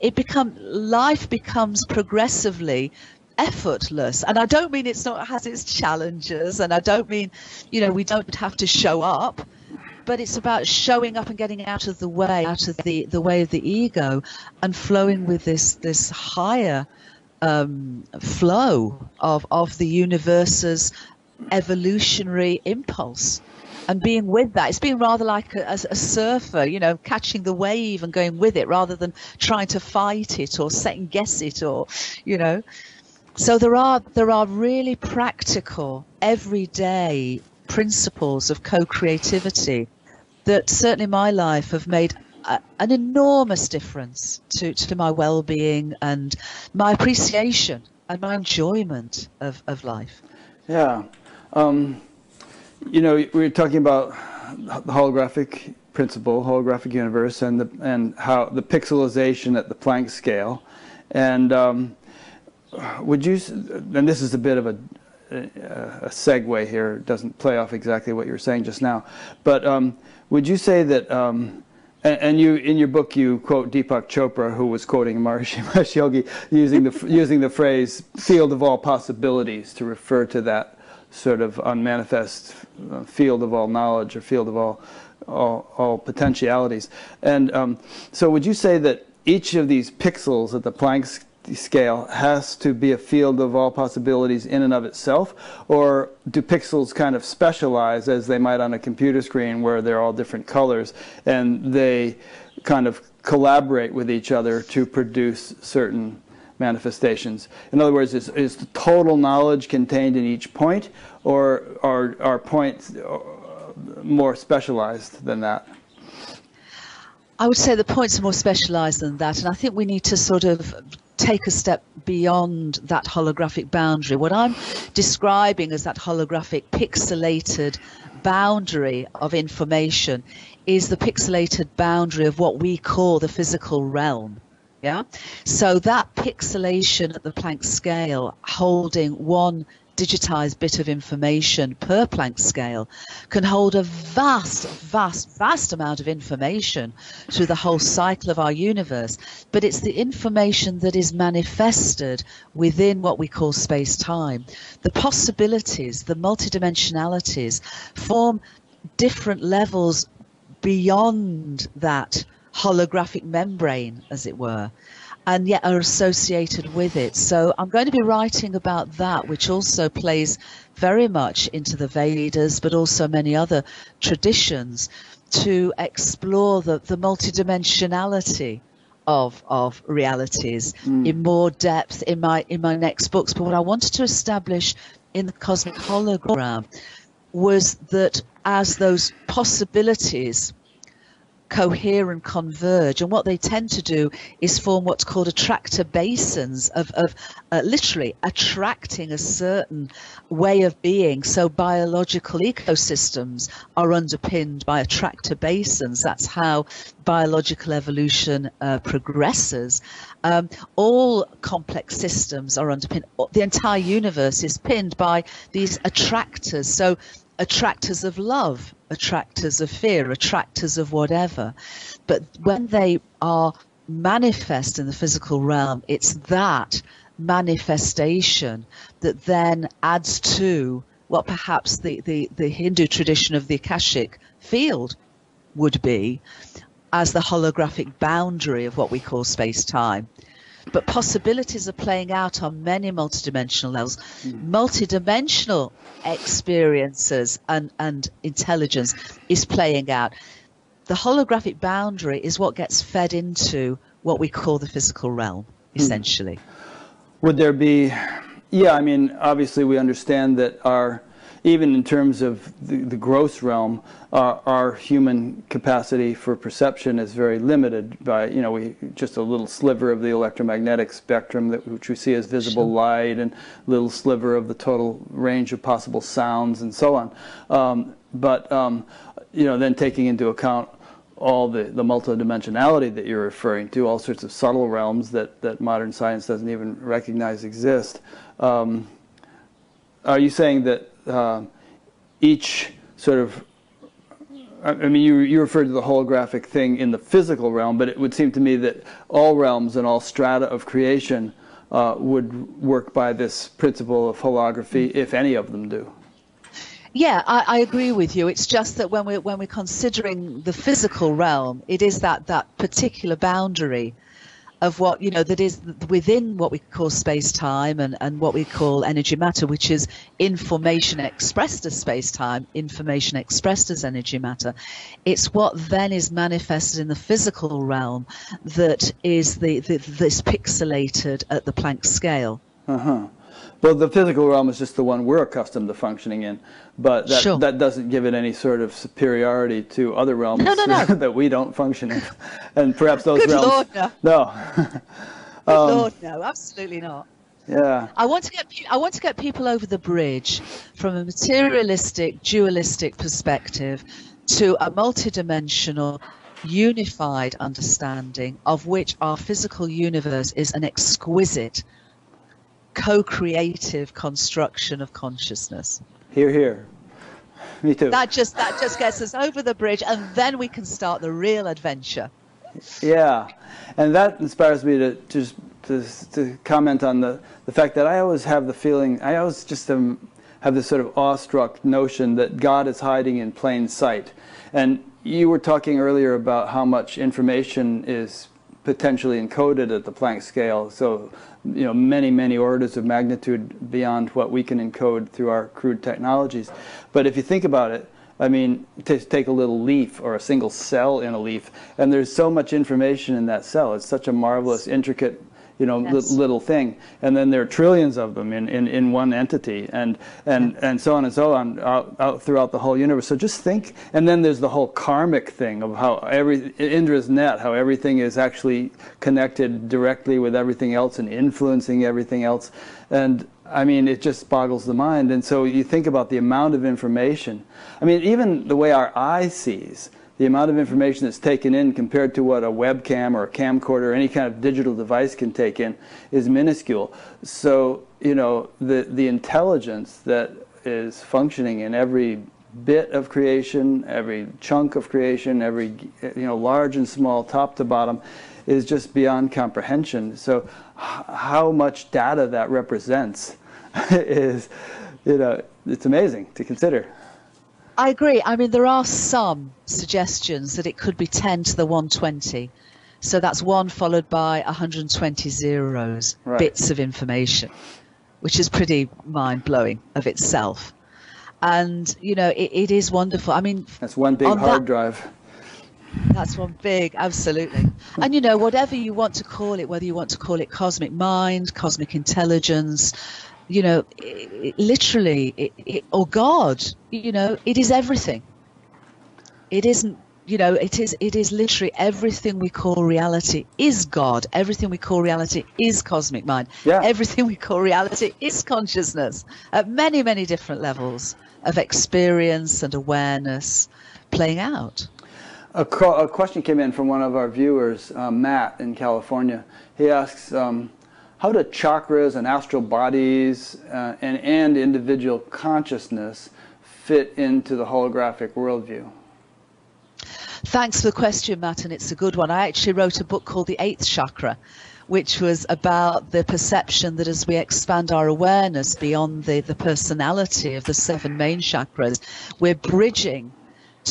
it become life becomes progressively effortless and i don't mean it's not has its challenges and i don't mean you know we don't have to show up but it's about showing up and getting out of the way out of the the way of the ego and flowing with this this higher um, flow of, of the universe's evolutionary impulse and being with that. It's been rather like a, a, surfer, you know, catching the wave and going with it rather than trying to fight it or second guess it or, you know. So there are there are really practical, everyday principles of co-creativity that certainly in my life have made an enormous difference to, to my well-being and my appreciation and my enjoyment of, of life. Yeah. Um, you know, we were talking about the holographic principle, holographic universe, and the, and how the pixelization at the Planck scale. And um, would you, and this is a bit of a, a segue here, doesn't play off exactly what you were saying just now, but um, would you say that um, and, you, in your book, you quote Deepak Chopra, who was quoting Maharishi Mahesh Yogi, using the using the phrase "field of all possibilities" to refer to that sort of unmanifest uh, field of all knowledge or field of all all, all potentialities. And um, so, would you say that each of these pixels at the Planck scale has to be a field of all possibilities in and of itself, or do pixels kind of specialize as they might on a computer screen where they're all different colors and they kind of collaborate with each other to produce certain manifestations? In other words, is, is the total knowledge contained in each point, or are, are points uh, more specialized than that? I would say the points are more specialized than that, and I think we need to sort of take a step beyond that holographic boundary. What I'm describing as that holographic pixelated boundary of information is the pixelated boundary of what we call the physical realm. Yeah. So that pixelation at the Planck scale holding one digitized bit of information per Planck scale can hold a vast, vast, vast amount of information through the whole cycle of our universe. But it's the information that is manifested within what we call space time. The possibilities, the multidimensionalities form different levels beyond that holographic membrane, as it were and yet are associated with it. So I'm going to be writing about that, which also plays very much into the Vedas, but also many other traditions, to explore the, the multidimensionality of of realities mm. in more depth in my in my next books. But what I wanted to establish in the cosmic hologram was that as those possibilities cohere and converge. And what they tend to do is form what's called attractor basins of, of uh, literally attracting a certain way of being. So biological ecosystems are underpinned by attractor basins. That's how biological evolution uh, progresses. Um, all complex systems are underpinned. The entire universe is pinned by these attractors. So attractors of love, attractors of fear, attractors of whatever. But when they are manifest in the physical realm, it's that manifestation that then adds to what perhaps the, the, the Hindu tradition of the Akashic field would be as the holographic boundary of what we call space time. But possibilities are playing out on many multidimensional levels. Mm. Multidimensional experiences and, and intelligence is playing out. The holographic boundary is what gets fed into what we call the physical realm, essentially. Mm. Would there be, yeah, I mean, obviously we understand that our, even in terms of the, the gross realm, our, our, human capacity for perception is very limited by, you know, we just a little sliver of the electromagnetic spectrum that which we see as visible light and little sliver of the total range of possible sounds and so on. Um, but, um, you know, then taking into account all the, the multidimensionality that you're referring to, all sorts of subtle realms that, that modern science doesn't even recognize exist. Um, are you saying that uh, each sort of I mean, you, you referred to the holographic thing in the physical realm, but it would seem to me that all realms and all strata of creation uh, would work by this principle of holography, if any of them do. Yeah, I, I, agree with you. It's just that when we're when we're considering the physical realm, it is that that particular boundary of what you know that is within what we call space time and, and what we call energy matter which is information expressed as space time information expressed as energy matter. It's what then is manifested in the physical realm that is the, the this pixelated at the Planck scale. Uh-huh well, the physical realm is just the one we're accustomed to functioning in, but that, sure. that doesn't give it any sort of superiority to other realms no, no, no. that we don't function in. And perhaps those Good realms. Lord, no. No. Good um, Lord, no, absolutely not. Yeah. I want to get I want to get people over the bridge from a materialistic, dualistic perspective to a multidimensional, unified understanding of which our physical universe is an exquisite co-creative construction of consciousness. Here, here. Me too. That just that just gets us over the bridge, and then we can start the real adventure. Yeah, and that inspires me to just to, to comment on the the fact that I always have the feeling I always just um, have this sort of awestruck notion that God is hiding in plain sight, and you were talking earlier about how much information is potentially encoded at the Planck scale. So, you know, many, many orders of magnitude beyond what we can encode through our crude technologies. But if you think about it, I mean, take a little leaf or a single cell in a leaf, and there's so much information in that cell. It's such a marvelous, intricate you know, yes. li little thing. And then there are trillions of them in, in, in one entity and, and, and so on and so on out, out throughout the whole universe. So just think, and then there's the whole karmic thing of how every, Indra's net, how everything is actually connected directly with everything else and influencing everything else. And I mean, it just boggles the mind. And so you think about the amount of information. I mean, even the way our eye sees, the amount of information that's taken in compared to what a webcam or a camcorder or any kind of digital device can take in is minuscule. So, you know, the, the intelligence that is functioning in every bit of creation, every chunk of creation, every, you know, large and small, top to bottom, is just beyond comprehension. So how much data that represents is, you know, it's amazing to consider. I agree. I mean, there are some suggestions that it could be 10 to the 120. So that's one followed by 120 zeros, right. bits of information, which is pretty mind blowing of itself. And, you know, it, it is wonderful. I mean, that's one big hard that, drive. That's one big, absolutely. And, you know, whatever you want to call it, whether you want to call it cosmic mind, cosmic intelligence, you know, literally, it, or God, you know, it is everything. It isn't, you know, it is, it is literally everything we call reality is God. Everything we call reality is cosmic mind. Yeah. Everything we call reality is consciousness at many, many different levels of experience and awareness playing out. A, a question came in from one of our viewers, uh, Matt in California. He asks, um, how do chakras and astral bodies uh, and, and individual consciousness fit into the holographic worldview? Thanks for the question, Matt, and it's a good one. I actually wrote a book called The Eighth Chakra, which was about the perception that as we expand our awareness beyond the, the personality of the seven main chakras, we're bridging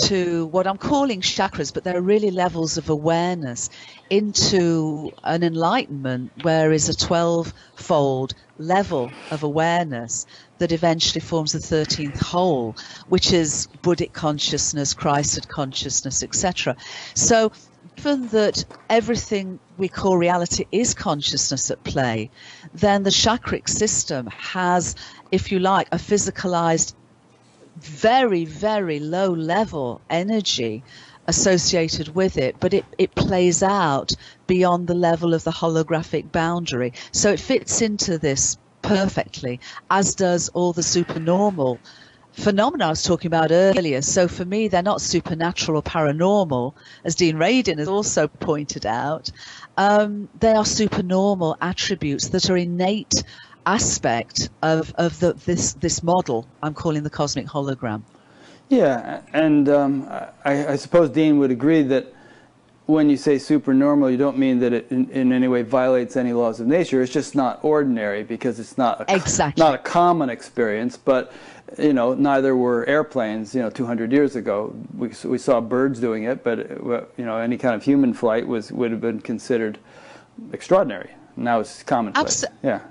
to what I'm calling chakras, but they're really levels of awareness into an enlightenment where is a 12 fold level of awareness that eventually forms the 13th whole, which is Buddhic consciousness, Christed consciousness, etc. So, given that everything we call reality is consciousness at play, then the chakric system has, if you like, a physicalized very, very low level energy associated with it, but it, it plays out beyond the level of the holographic boundary. So it fits into this perfectly, as does all the supernormal phenomena I was talking about earlier. So for me, they're not supernatural or paranormal, as Dean Radin has also pointed out. Um, they are supernormal attributes that are innate aspect of, of the, this, this model I'm calling the cosmic hologram. Yeah, and um, I, I, suppose Dean would agree that when you say supernormal, you don't mean that it in, in, any way violates any laws of nature. It's just not ordinary because it's not a, exactly. not a common experience. But you know, neither were airplanes. You know, 200 years ago, we we saw birds doing it, but you know, any kind of human flight was would have been considered extraordinary. Now it's commonplace. Yeah.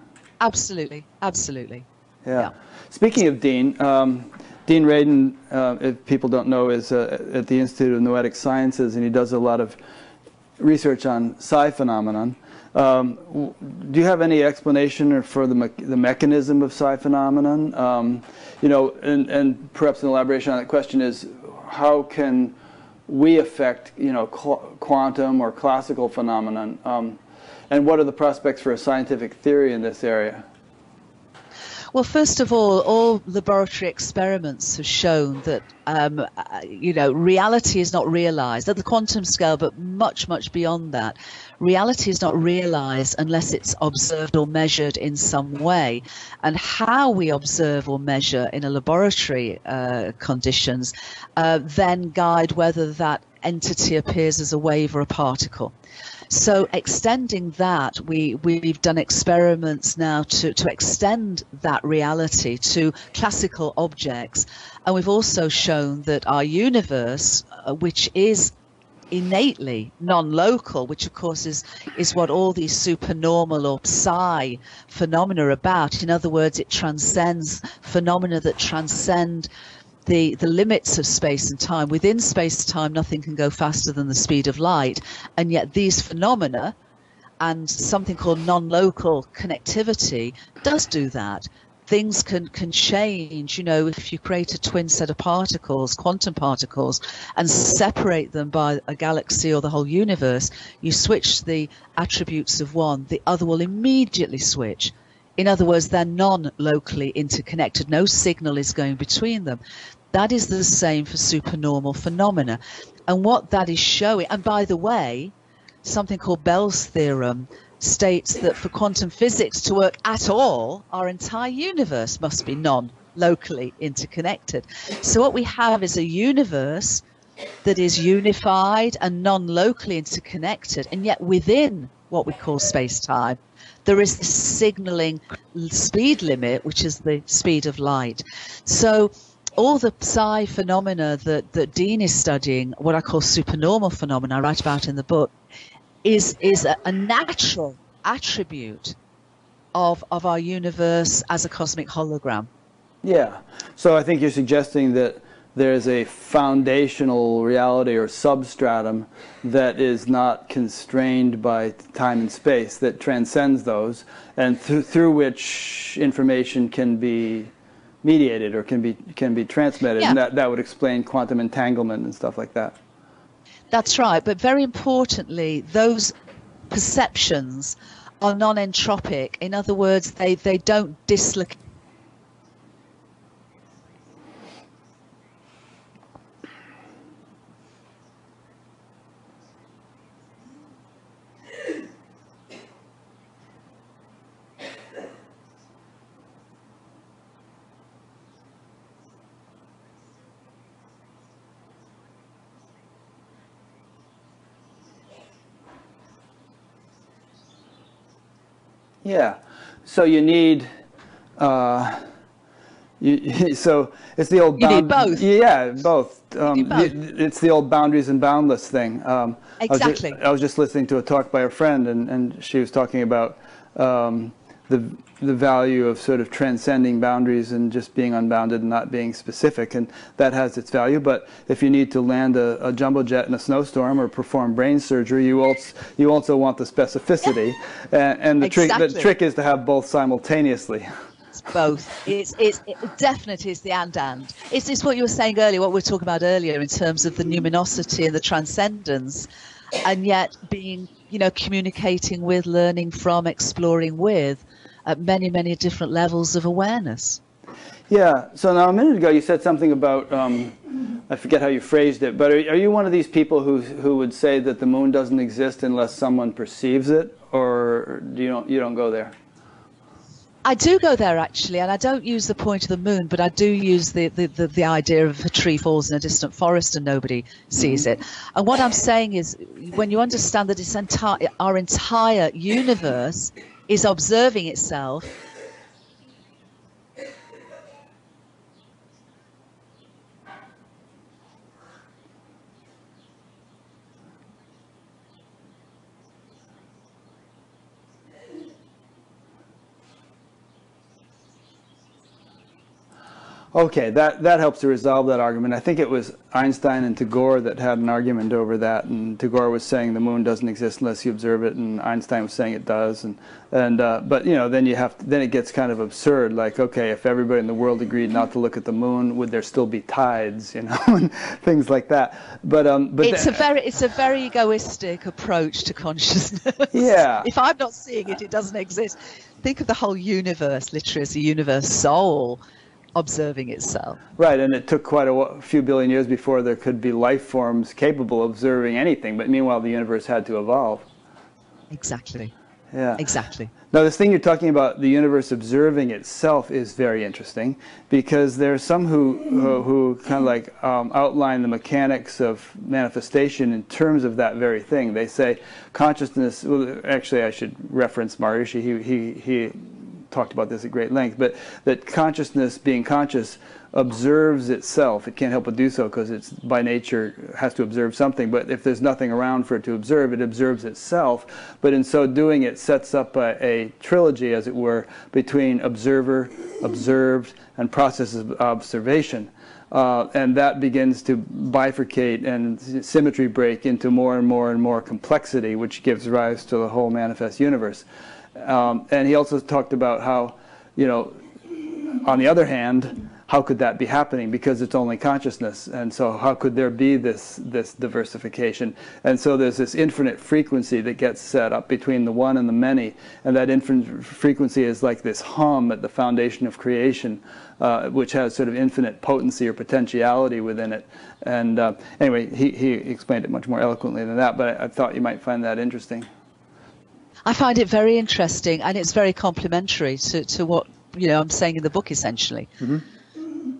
Absolutely, absolutely. Yeah. yeah. Speaking of Dean, um, Dean Radin, uh, if people don't know, is uh, at the Institute of Noetic Sciences, and he does a lot of research on psi phenomenon. Um, do you have any explanation for the, me the mechanism of psi phenomenon? Um, you know, and, and perhaps an elaboration on that question is how can we affect, you know, quantum or classical phenomenon? Um, and what are the prospects for a scientific theory in this area? Well, first of all, all laboratory experiments have shown that um, uh, you know reality is not realized at the quantum scale, but much, much beyond that. Reality is not realized unless it's observed or measured in some way, and how we observe or measure in a laboratory uh, conditions uh, then guide whether that entity appears as a wave or a particle. So extending that, we, we've done experiments now to, to extend that reality to classical objects. And we've also shown that our universe, uh, which is innately non-local, which of course is is what all these supernormal or psi phenomena are about. In other words, it transcends phenomena that transcend the, the limits of space and time. Within space time, nothing can go faster than the speed of light. And yet, these phenomena and something called non local connectivity does do that. Things can, can change. You know, if you create a twin set of particles, quantum particles, and separate them by a galaxy or the whole universe, you switch the attributes of one, the other will immediately switch. In other words, they're non locally interconnected. No signal is going between them. That is the same for supernormal phenomena. And what that is showing, and by the way, something called Bell's theorem states that for quantum physics to work at all, our entire universe must be non locally interconnected. So, what we have is a universe that is unified and non locally interconnected, and yet within what we call space time, there is this signaling speed limit, which is the speed of light. So, all the psi phenomena that, that Dean is studying, what I call supernormal phenomena, I write about in the book, is is a, a natural attribute of of our universe as a cosmic hologram. Yeah. So I think you're suggesting that there's a foundational reality or substratum that is not constrained by time and space, that transcends those, and th- through which information can be mediated or can be can be transmitted, yeah. and that, that would explain quantum entanglement and stuff like that. That's right, but very importantly, those perceptions are non-entropic. In other words, they, they don't dislocate Yeah. So you need. Uh, you, so it's the old. You need both. Yeah, both. Um, both. It's the old boundaries and boundless thing. Um, exactly. I was, just, I was, just, listening to a talk by a friend, and, and she was talking about um, the the value of sort of transcending boundaries and just being unbounded and not being specific, and that has its value. But if you need to land a, a jumbo jet in a snowstorm or perform brain surgery, you also you also want the specificity, and, and the exactly. trick the trick is to have both simultaneously. It's both. It's it's it, definite is the and and. It's it's what you were saying earlier, what we were talking about earlier in terms of the numinosity and the transcendence, and yet being you know communicating with, learning from, exploring with at many, many different levels of awareness. Yeah. So now a minute ago you said something about um, I forget how you phrased it, but are, are, you one of these people who who would say that the moon doesn't exist unless someone perceives it, or do you don't you don't go there? I do go there actually, and I don't use the point of the moon, but I do use the, the, the, the idea of a tree falls in a distant forest and nobody sees mm-hmm. it. And what I'm saying is, when you understand that it's entire, our entire universe is observing itself Okay, that, that helps to resolve that argument. I think it was Einstein and Tagore that had an argument over that, and Tagore was saying the moon doesn't exist unless you observe it, and Einstein was saying it does. And, and uh, but you know, then you have to, then it gets kind of absurd. Like, okay, if everybody in the world agreed not to look at the moon, would there still be tides? You know, and things like that. But um, but it's a very it's a very egoistic approach to consciousness. Yeah. if I'm not seeing it, it doesn't exist. Think of the whole universe literally as a universe soul observing itself. Right, and it took quite a few billion years before there could be life forms capable of observing anything, but meanwhile the universe had to evolve. Exactly. Yeah. Exactly. Now, this thing you're talking about, the universe observing itself, is very interesting because there are some who, who, who kind of like um, outline the mechanics of manifestation in terms of that very thing. They say consciousness, well, actually, I should reference Maharishi. He, he, he talked about this at great length, but that consciousness, being conscious, observes itself. It can't help but do so because it's by nature has to observe something. But if there's nothing around for it to observe, it observes itself. But in so doing, it sets up a, a trilogy, as it were, between observer, observed, and process of observation. Uh, and that begins to bifurcate and symmetry break into more and more and more complexity, which gives rise to the whole manifest universe. Um, and he also talked about how, you know, on the other hand, how could that be happening? Because it's only consciousness, and so how could there be this this diversification? And so there's this infinite frequency that gets set up between the one and the many, and that infinite frequency is like this hum at the foundation of creation, uh, which has sort of infinite potency or potentiality within it. And uh, anyway, he he explained it much more eloquently than that, but I, I thought you might find that interesting. I find it very interesting, and it's very complementary to, to what you know I'm saying in the book, essentially. Mm-hmm.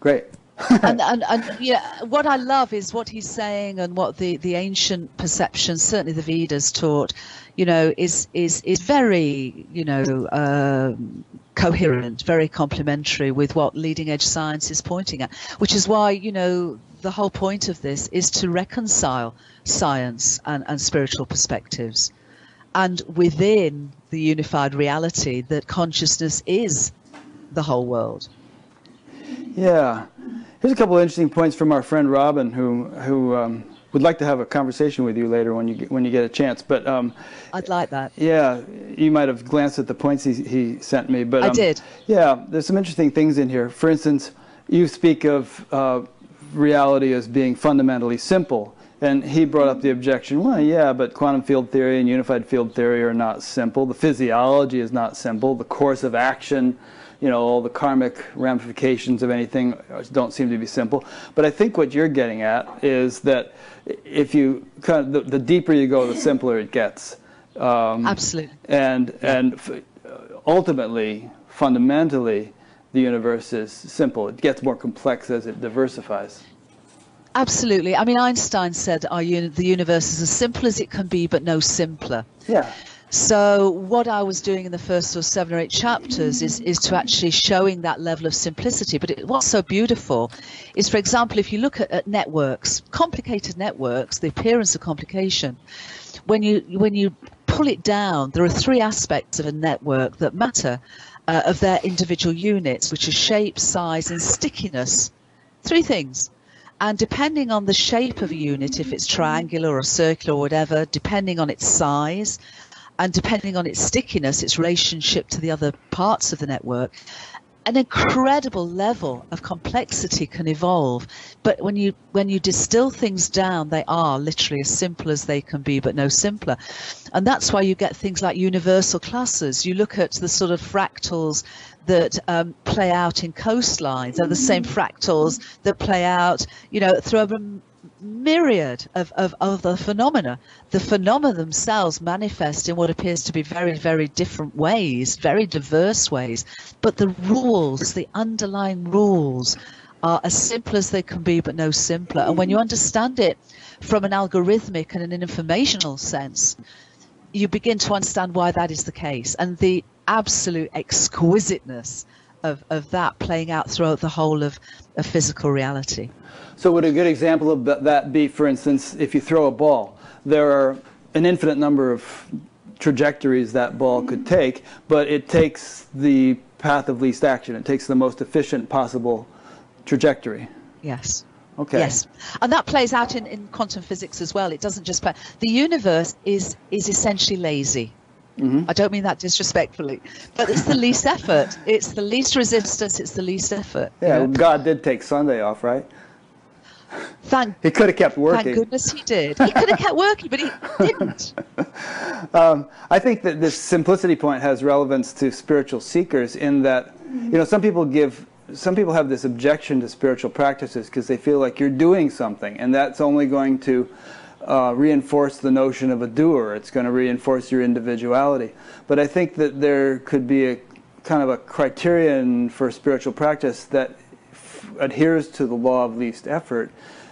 Great. and, and, and yeah, what I love is what he's saying, and what the, the ancient perception, certainly the Vedas taught, you know, is is is very you know um, coherent, very complementary with what leading edge science is pointing at. Which is why you know the whole point of this is to reconcile science and, and spiritual perspectives and within the unified reality that consciousness is the whole world. Yeah. Here's a couple of interesting points from our friend Robin, who who um, would like to have a conversation with you later when you get, when you get a chance. But um, I'd like that. Yeah, you might have glanced at the points he, he sent me. But I um, did. Yeah, there's some interesting things in here. For instance, you speak of uh, reality as being fundamentally simple. And he brought up the objection, well, yeah, but quantum field theory and unified field theory are not simple. The physiology is not simple. The course of action, you know, all the karmic ramifications of anything don't seem to be simple. But I think what you're getting at is that if you kind of, the, the deeper you go, the simpler it gets. Um, Absolutely. And, and ultimately, fundamentally, the universe is simple. It gets more complex as it diversifies. Absolutely. I mean, Einstein said uni- the universe is as simple as it can be, but no simpler. Yeah. So what I was doing in the first of seven or eight chapters is, is to actually showing that level of simplicity. But it, what's so beautiful is, for example, if you look at, at networks, complicated networks, the appearance of complication, when you when you pull it down, there are three aspects of a network that matter uh, of their individual units, which are shape, size, and stickiness. Three things. And depending on the shape of a unit, if it's triangular or circular or whatever, depending on its size, and depending on its stickiness, its relationship to the other parts of the network, an incredible level of complexity can evolve. But when you when you distill things down, they are literally as simple as they can be, but no simpler. And that's why you get things like universal classes. You look at the sort of fractals that um, play out in coastlines are the same fractals that play out, you know, through a myriad of, of, the phenomena. The phenomena themselves manifest in what appears to be very, very different ways, very diverse ways. But the rules, the underlying rules, are as simple as they can be, but no simpler. And when you understand it from an algorithmic and an informational sense, you begin to understand why that is the case and the absolute exquisiteness of, of that playing out throughout the whole of, of physical reality. So would a good example of that be, for instance, if you throw a ball, there are an infinite number of trajectories that ball could mm-hmm. take, but it takes the path of least action. It takes the most efficient possible trajectory. Yes. Okay. Yes, and that plays out in, in quantum physics as well. It doesn't just play. The universe is is essentially lazy. Mm-hmm. I don't mean that disrespectfully, but it's the least effort. It's the least resistance. It's the least effort. Yeah, you know? God did take Sunday off, right? Thank, he could have kept working. Thank goodness he did. He could have kept working, but he didn't. Um, I think that this simplicity point has relevance to spiritual seekers in that, you know, some people give, some people have this objection to spiritual practices because they feel like you're doing something, and that's only going to uh, reinforce the notion of a doer. It's going to reinforce your individuality. But I think that there could be a kind of a criterion for spiritual practice that adheres to the law of least effort,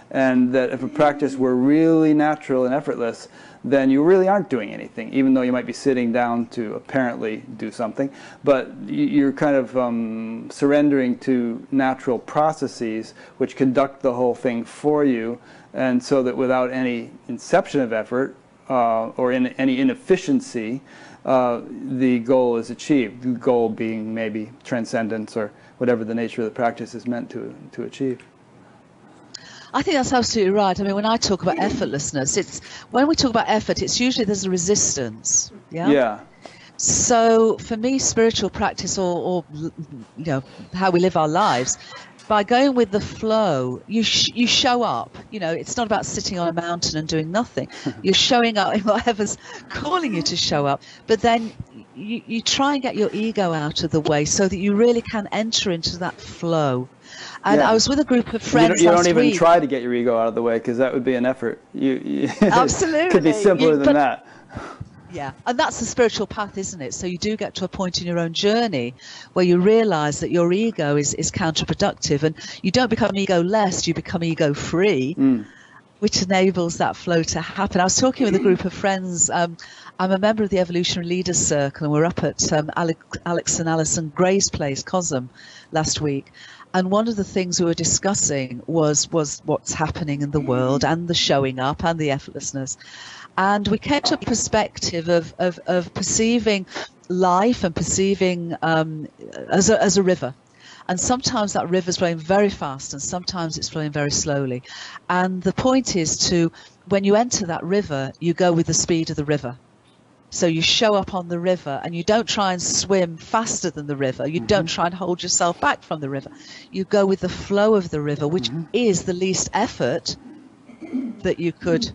and that if a practice were really natural and effortless, then you really aren't doing anything, even though you might be sitting down to apparently do something. But you're kind of um, surrendering to natural processes which conduct the whole thing for you, and so that without any inception of effort uh, or in any inefficiency, uh, the goal is achieved. The goal being maybe transcendence or whatever the nature of the practice is meant to to achieve. I think that's absolutely right. I mean, when I talk about effortlessness, it's when we talk about effort, it's usually there's a resistance. Yeah. Yeah. So for me, spiritual practice, or, or you know, how we live our lives, by going with the flow, you sh- you show up. You know, it's not about sitting on a mountain and doing nothing. You're showing up in whatever's calling you to show up. But then you, you try and get your ego out of the way so that you really can enter into that flow. And yeah. I was with a group of friends. You don't, you don't even week. try to get your ego out of the way because that would be an effort. You, you absolutely could be simpler you, than that. Yeah, and that's the spiritual path, isn't it? So you do get to a point in your own journey where you realize that your ego is, is counterproductive and you don't become ego less, you become ego free. Mm which enables that flow to happen. I was talking with a group of friends. Um, I'm a member of the Evolutionary Leaders Circle, and we're up at um, Alex, Alex, and Allyson Grey's place, COSM, last week. And one of the things we were discussing was was what's happening in the world and the showing up and the effortlessness. And we to a perspective of, of, of perceiving life and perceiving um, as, a, as a river. And sometimes that river is flowing very fast and sometimes it's flowing very slowly. And the point is to when you enter that river you go with the speed of the river. So you show up on the river and you don't try and swim faster than the river. You mm-hmm. don't try and hold yourself back from the river. You go with the flow of the river which mm-hmm. is the least effort that you could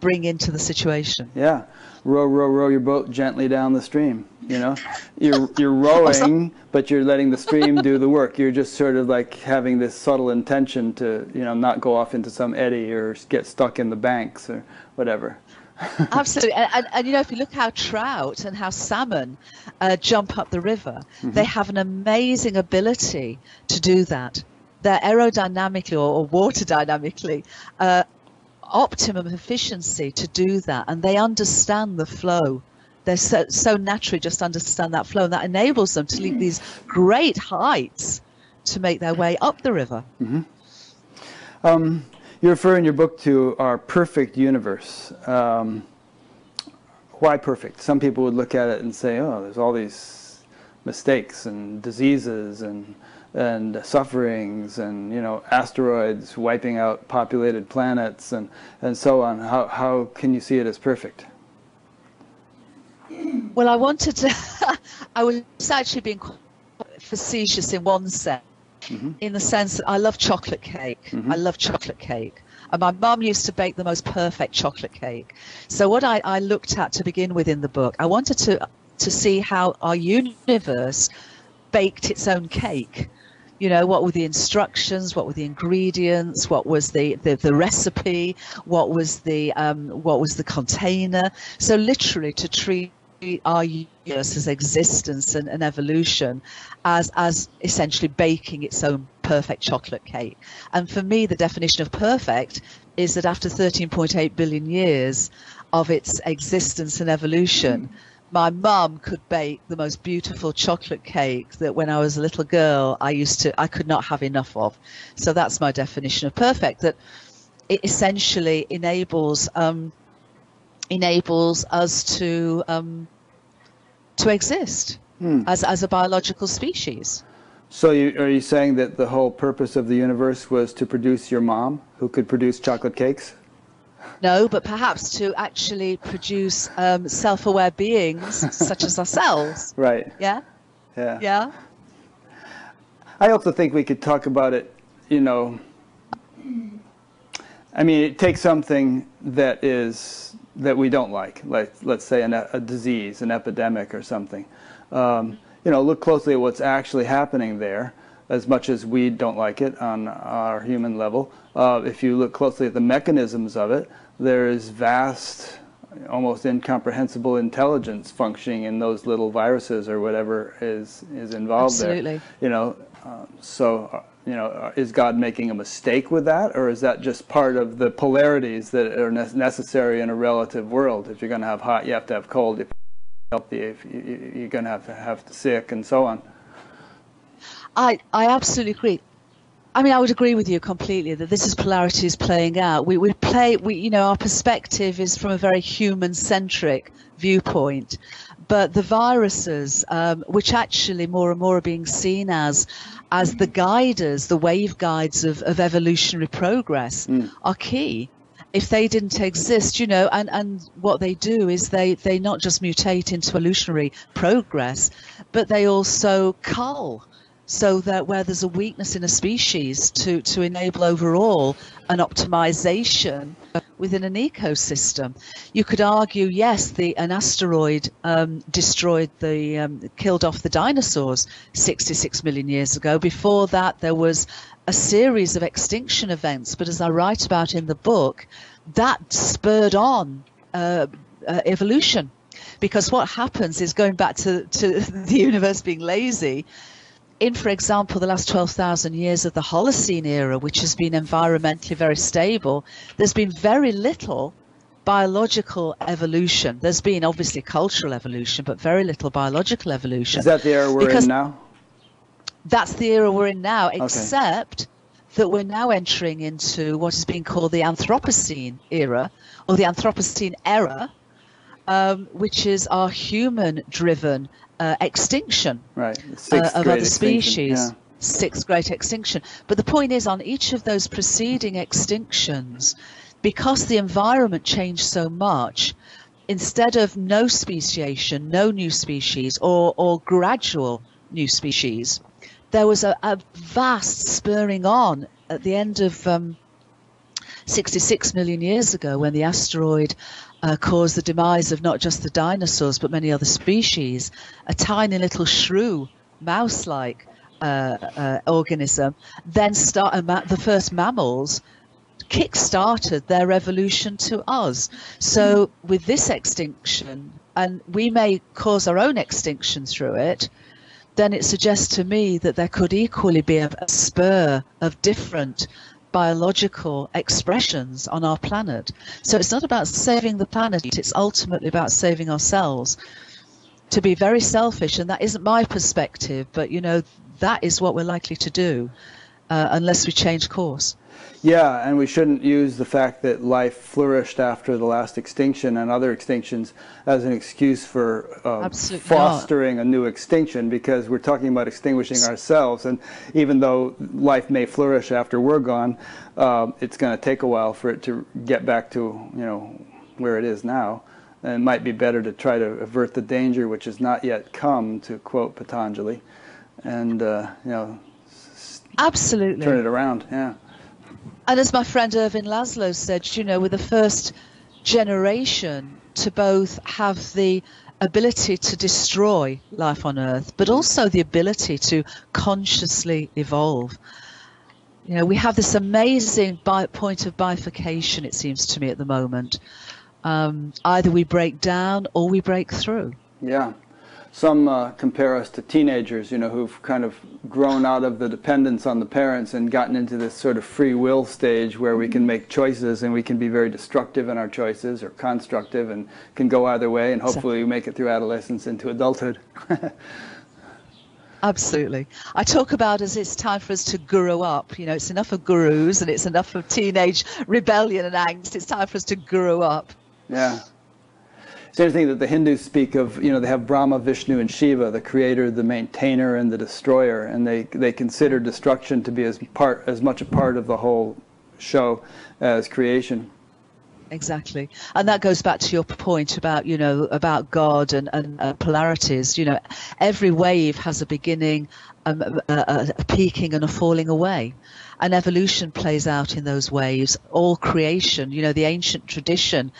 bring into the situation yeah row, row, row your boat gently down the stream. You know, you're you're rowing, but you're letting the stream do the work. You're just sort of like having this subtle intention to, you know, not go off into some eddy or get stuck in the banks or whatever. Absolutely, and, and, and, you know, if you look how trout and how salmon uh, jump up the river, mm-hmm. they have an amazing ability to do that. They're aerodynamically or, or water dynamically uh, optimum efficiency to do that and they understand the flow They're so, so naturally just understand that flow, and that enables them to leap these great heights to make their way up the river. Um, you refer in your book to our perfect universe. Um, why perfect? Some people would look at it and say, "Oh, there's all these mistakes and diseases and and sufferings and you know asteroids wiping out populated planets and and so on." How how can you see it as perfect? Well, I wanted to. I was actually being quite facetious in one sense, Mm-hmm. in the sense that I love chocolate cake. I love chocolate cake. And my mum used to bake the most perfect chocolate cake. So what I, I looked at to begin with in the book, I wanted to to see how our universe baked its own cake. You know, what were the instructions? What were the ingredients? What was the, the, the recipe? What was the um, what was the container? So literally to treat our universe as existence and, and evolution as as essentially baking its own perfect chocolate cake. And for me, the definition of perfect is that after 13.8 billion years of its existence and evolution, my mum could bake the most beautiful chocolate cake that when I was a little girl I used to I could not have enough of. So that's my definition of perfect. That it essentially enables um, enables us to um, to exist as as a biological species. So you, are you saying that the whole purpose of the universe was to produce your mom, who could produce chocolate cakes? No, but perhaps to actually produce um, self-aware beings such as ourselves. Right. Yeah, Yeah. yeah. I also think we could talk about it, you know. I mean, it takes something that is that we don't like, like let's say an, a disease, an epidemic, or something. Um, you know, look closely at what's actually happening there. As much as we don't like it on our human level, uh, if you look closely at the mechanisms of it, there is vast, almost incomprehensible intelligence functioning in those little viruses or whatever is is involved Absolutely. there. You know, um, so uh, you know, uh, is God making a mistake with that, or is that just part of the polarities that are ne- necessary in a relative world? If you're going to have hot, you have to have cold. If you're healthy, if you, you're going to have to have sick, and so on. I, I absolutely agree. I mean, I would agree with you completely that this is polarities playing out. We, we play, we, you know, our perspective is from a very human centric viewpoint. But the viruses, um, which actually more and more are being seen as, as the guiders, the wave guides of, of evolutionary progress, are key. If they didn't exist, you know, and, and what they do is they, they not just mutate into evolutionary progress, but they also cull so that where there's a weakness in a species to, to enable overall an optimization within an ecosystem. You could argue, yes, the an asteroid um, destroyed the um, killed off the dinosaurs 66 million years ago. Before that, there was a series of extinction events, but as I write about in the book, that spurred on uh, uh, evolution. Because what happens is going back to, to the universe being lazy, in, for example, the last 12,000 years of the Holocene era, which has been environmentally very stable, there's been very little biological evolution. There's been obviously cultural evolution, but very little biological evolution. Is that the era we're Because- in now? That's the era we're in now, except that we're now entering into what is being called the Anthropocene era, or the Anthropocene era, um, which is our human driven uh, extinction Right. Uh, of other species. yeah. Sixth great extinction. But the point is, on each of those preceding extinctions, because the environment changed so much, instead of no speciation, no new species, or, or gradual new species, there was a, a vast spurring on at the end of um, 66 million years ago when the asteroid uh, caused the demise of not just the dinosaurs but many other species. A tiny little shrew, mouse like uh, uh, organism, then start, uh, the first mammals kick-started their evolution to us. So with this extinction, and we may cause our own extinction through it, then it suggests to me that there could equally be a, a spur of different biological expressions on our planet. So it's not about saving the planet, it's ultimately about saving ourselves. To be very selfish, and that isn't my perspective, but you know, that is what we're likely to do uh, unless we change course. Yeah, and we shouldn't use the fact that life flourished after the last extinction and other extinctions as an excuse for um, fostering not. a new extinction because we're talking about extinguishing ourselves. And even though life may flourish after we're gone, uh, it's going to take a while for it to get back to, you know, where it is now. And it might be better to try to avert the danger which has not yet come, to quote Patanjali, and, uh, you know, absolutely turn it around. Yeah. And as my friend Ervin Laszlo said, you know, we're the first generation to both have the ability to destroy life on Earth, but also the ability to consciously evolve. You know, we have this amazing bi- point of bifurcation, it seems to me, at the moment. Um, either we break down or we break through. Yeah. Some uh, compare us to teenagers, you know, who've kind of grown out of the dependence on the parents and gotten into this sort of free will stage where we can make choices and we can be very destructive in our choices or constructive and can go either way and hopefully we make it through adolescence into adulthood. Absolutely. I talk about as it's time for us to grow up. You know, it's enough of gurus and it's enough of teenage rebellion and angst. It's time for us to grow up. Yeah. It's interesting that the Hindus speak of, you know, they have Brahma, Vishnu, and Shiva, the creator, the maintainer, and the destroyer, and they, they consider destruction to be as part as much a part of the whole show as creation. Exactly, and that goes back to your point about you know about God and, and uh, polarities. You know, every wave has a beginning, um, a, a peaking, and a falling away and evolution plays out in those waves. All creation, you know, the ancient tradition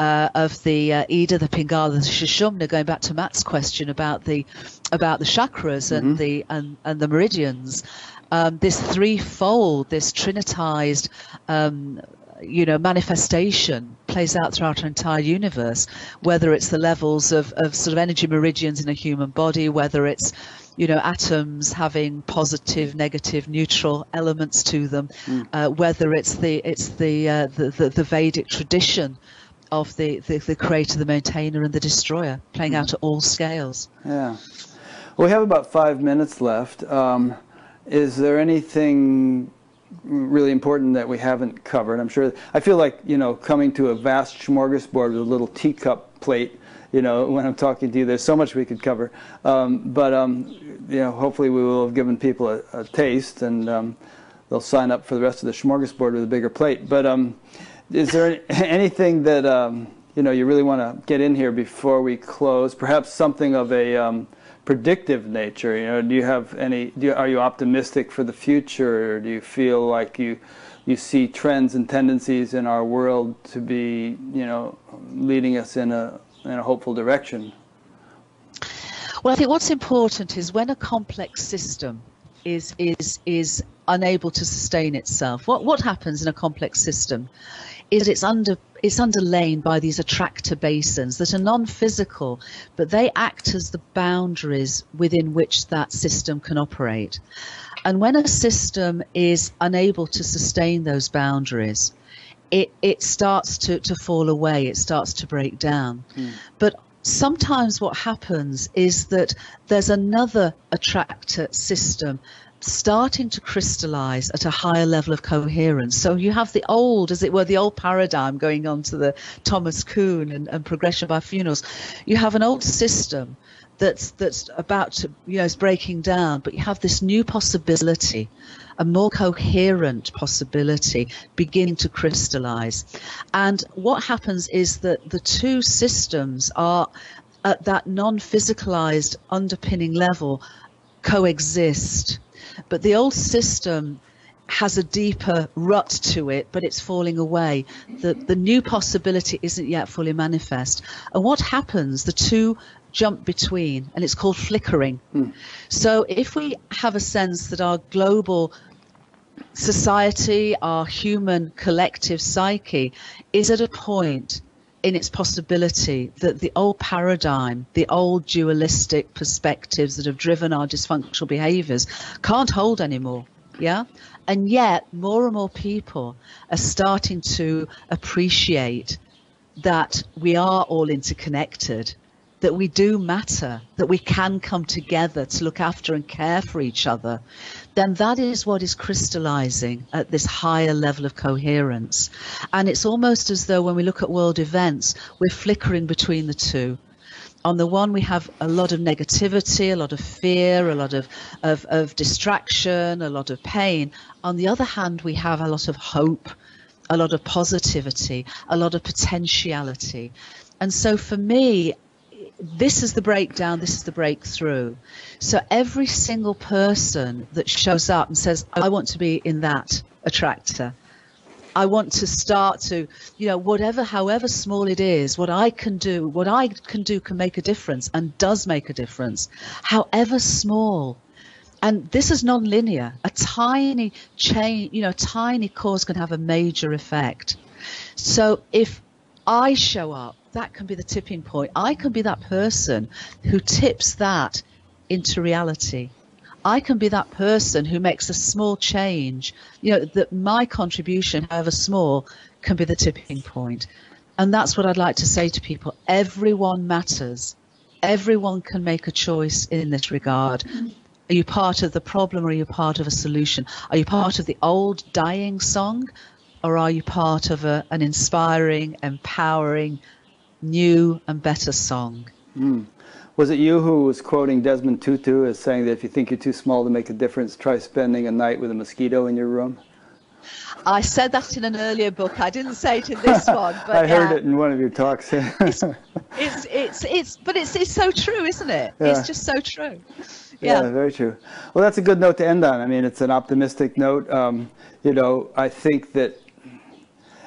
uh, of the uh, Ida, the Pingala, the Sushumna, going back to Matt's question about the about the chakras and mm-hmm. the and, and the meridians. Um, this threefold, this trinitized, um, you know, manifestation plays out throughout our entire universe. Whether it's the levels of, of sort of energy meridians in a human body, whether it's you know atoms having positive, negative, neutral elements to them, mm. uh, whether it's the it's the, uh, the, the the Vedic tradition of the, the, the creator, the maintainer, and the destroyer, playing out at all scales. Yeah. Well, we have about five minutes left. Um, is there anything really important that we haven't covered? I'm sure. I feel like you know, coming to a vast smorgasbord with a little teacup plate. You know, when I'm talking to you, there's so much we could cover. Um, but um, you know, hopefully, we will have given people a, a taste, and um, they'll sign up for the rest of the smorgasbord with a bigger plate. But um, is there anything that um, you know you really want to get in here before we close? Perhaps something of a um, predictive nature. You know, do you have any? You, are you optimistic for the future, or do you feel like you you see trends and tendencies in our world to be you know leading us in a in a hopeful direction? Well, I think what's important is when a complex system is is is unable to sustain itself. What what happens in a complex system is it's under it's underlain by these attractor basins that are non-physical, but they act as the boundaries within which that system can operate. And when a system is unable to sustain those boundaries, it, it starts to, to fall away, it starts to break down. Mm. But sometimes what happens is that there's another attractor system starting to crystallize at a higher level of coherence. So you have the old, as it were, the old paradigm going on to the Thomas Kuhn and, and progression by funerals. You have an old system that's that's about to you know is breaking down, but you have this new possibility, a more coherent possibility beginning to crystallize. And what happens is that the two systems are at that non-physicalized underpinning level coexist but the old system has a deeper rut to it, but it's falling away. The, the new possibility isn't yet fully manifest. And what happens? The two jump between, and it's called flickering. Hmm. So if we have a sense that our global society, our human collective psyche is at a point in its possibility that the old paradigm, the old dualistic perspectives that have driven our dysfunctional behaviors can't hold anymore. Yeah. And yet, more and more people are starting to appreciate that we are all interconnected, that we do matter, that we can come together to look after and care for each other, then that is what is crystallizing at this higher level of coherence. And it's almost as though when we look at world events, we're flickering between the two. On the one we have a lot of negativity a lot of fear a lot of, of, of, distraction a lot of pain. On the other hand we have a lot of hope a lot of positivity a lot of potentiality. And so for me this is the breakdown this is the breakthrough so every single person that shows up and says i want to be in that attractor I want to start to, you know, whatever, however small it is, what I can do, what I can do can make a difference and does make a difference, however small. And this is non-linear. A tiny change, you know, a tiny cause can have a major effect. So if I show up, that can be the tipping point. I can be that person who tips that into reality. I can be that person who makes a small change. You know, that my contribution, however small, can be the tipping point. And that's what I'd like to say to people. Everyone matters. Everyone can make a choice in this regard. Are you part of the problem or are you part of a solution? Are you part of the old dying song or are you part of a, an inspiring, empowering, new and better song? Mm. Was it you who was quoting Desmond Tutu as saying that if you think you're too small to make a difference, try spending a night with a mosquito in your room? I said that in an earlier book. I didn't say it in this one, but I heard it in one of your talks. it's, it's, it's, it's, but it's, it's so true, isn't it? Yeah. It's just so true. Yeah. yeah. very true. Well, that's a good note to end on. I mean, it's an optimistic note. Um, you know, I think that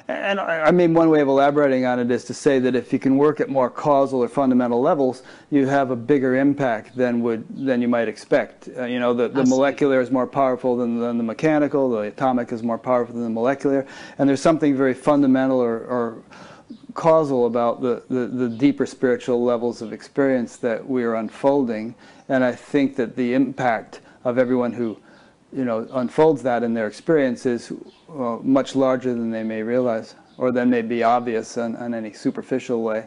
and I mean, one way of elaborating on it is to say that if you can work at more causal or fundamental levels, you have a bigger impact than would than you might expect. Uh, you know, the, the molecular is more powerful than, than the mechanical. The atomic is more powerful than the molecular. And there's something very fundamental or, or causal about the, the, the, deeper spiritual levels of experience that we are unfolding. And I think that the impact of everyone who you know, unfolds that in their experience is uh, much larger than they may realize or than may be obvious in, in any superficial way.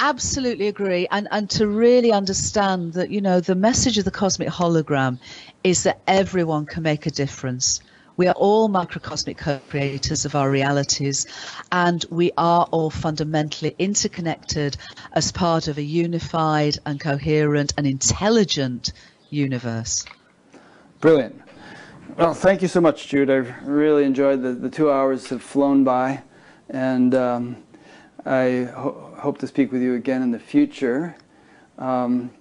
Absolutely agree. And and to really understand that you know the message of the cosmic hologram is that everyone can make a difference. We are all microcosmic co-creators of our realities and we are all fundamentally interconnected as part of a unified and coherent and intelligent universe Brilliant. Well, thank you so much, Jude. I've really enjoyed the, the two hours have flown by, and um, I ho hope to speak with you again in the future. Um,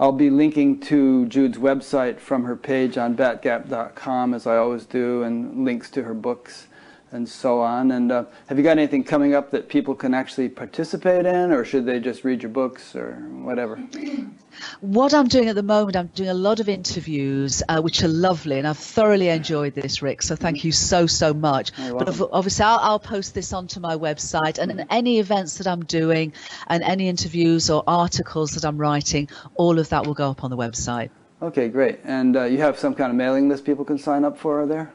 I'll be linking to Jude's website from her page on batgap.com, as I always do, and links to her books and so on. And uh, have you got anything coming up that people can actually participate in, or should they just read your books or whatever? What I'm doing at the moment, I'm doing a lot of interviews, uh, which are lovely, and I've thoroughly enjoyed this, Rick. So thank you so so much. But obviously, I'll, I'll, post this onto my website, and, and any events that I'm doing, and any interviews or articles that I'm writing, all of that will go up on the website. Okay, great. And uh, you have some kind of mailing list people can sign up for are there?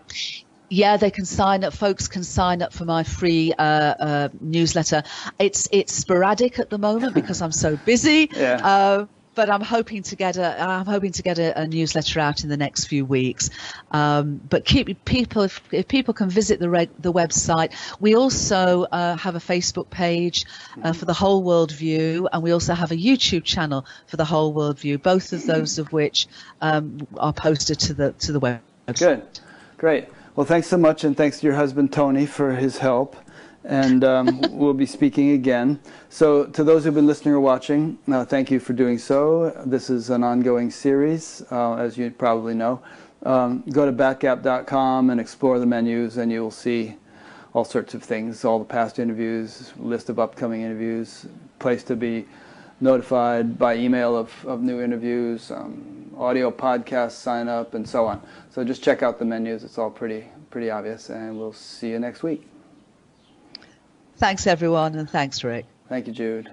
Yeah, they can sign up. Folks can sign up for my free uh, uh, newsletter. It's it's sporadic at the moment because I'm so busy. Yeah. Uh, but I'm hoping to get a I'm hoping to get a, a newsletter out in the next few weeks. Um, but keep people if, if, people can visit the reg, the website. We also uh, have a Facebook page uh, for the Whole World View, and we also have a YouTube channel for the Whole World View. Both of those of which um, are posted to the to the web. Good, great. Well, thanks so much, and thanks to your husband Tony for his help. And um, we'll be speaking again. So, to those who've been listening or watching, uh, thank you for doing so. This is an ongoing series, uh, as you probably know. Um, go to batgap.com and explore the menus, and you'll see all sorts of things all the past interviews, list of upcoming interviews, place to be notified by email of, of new interviews, um, audio podcasts, sign up, and so on. So just check out the menus. It's all pretty pretty obvious, and we'll see you next week. Thanks, everyone, and thanks, Rick. Thank you, Jude.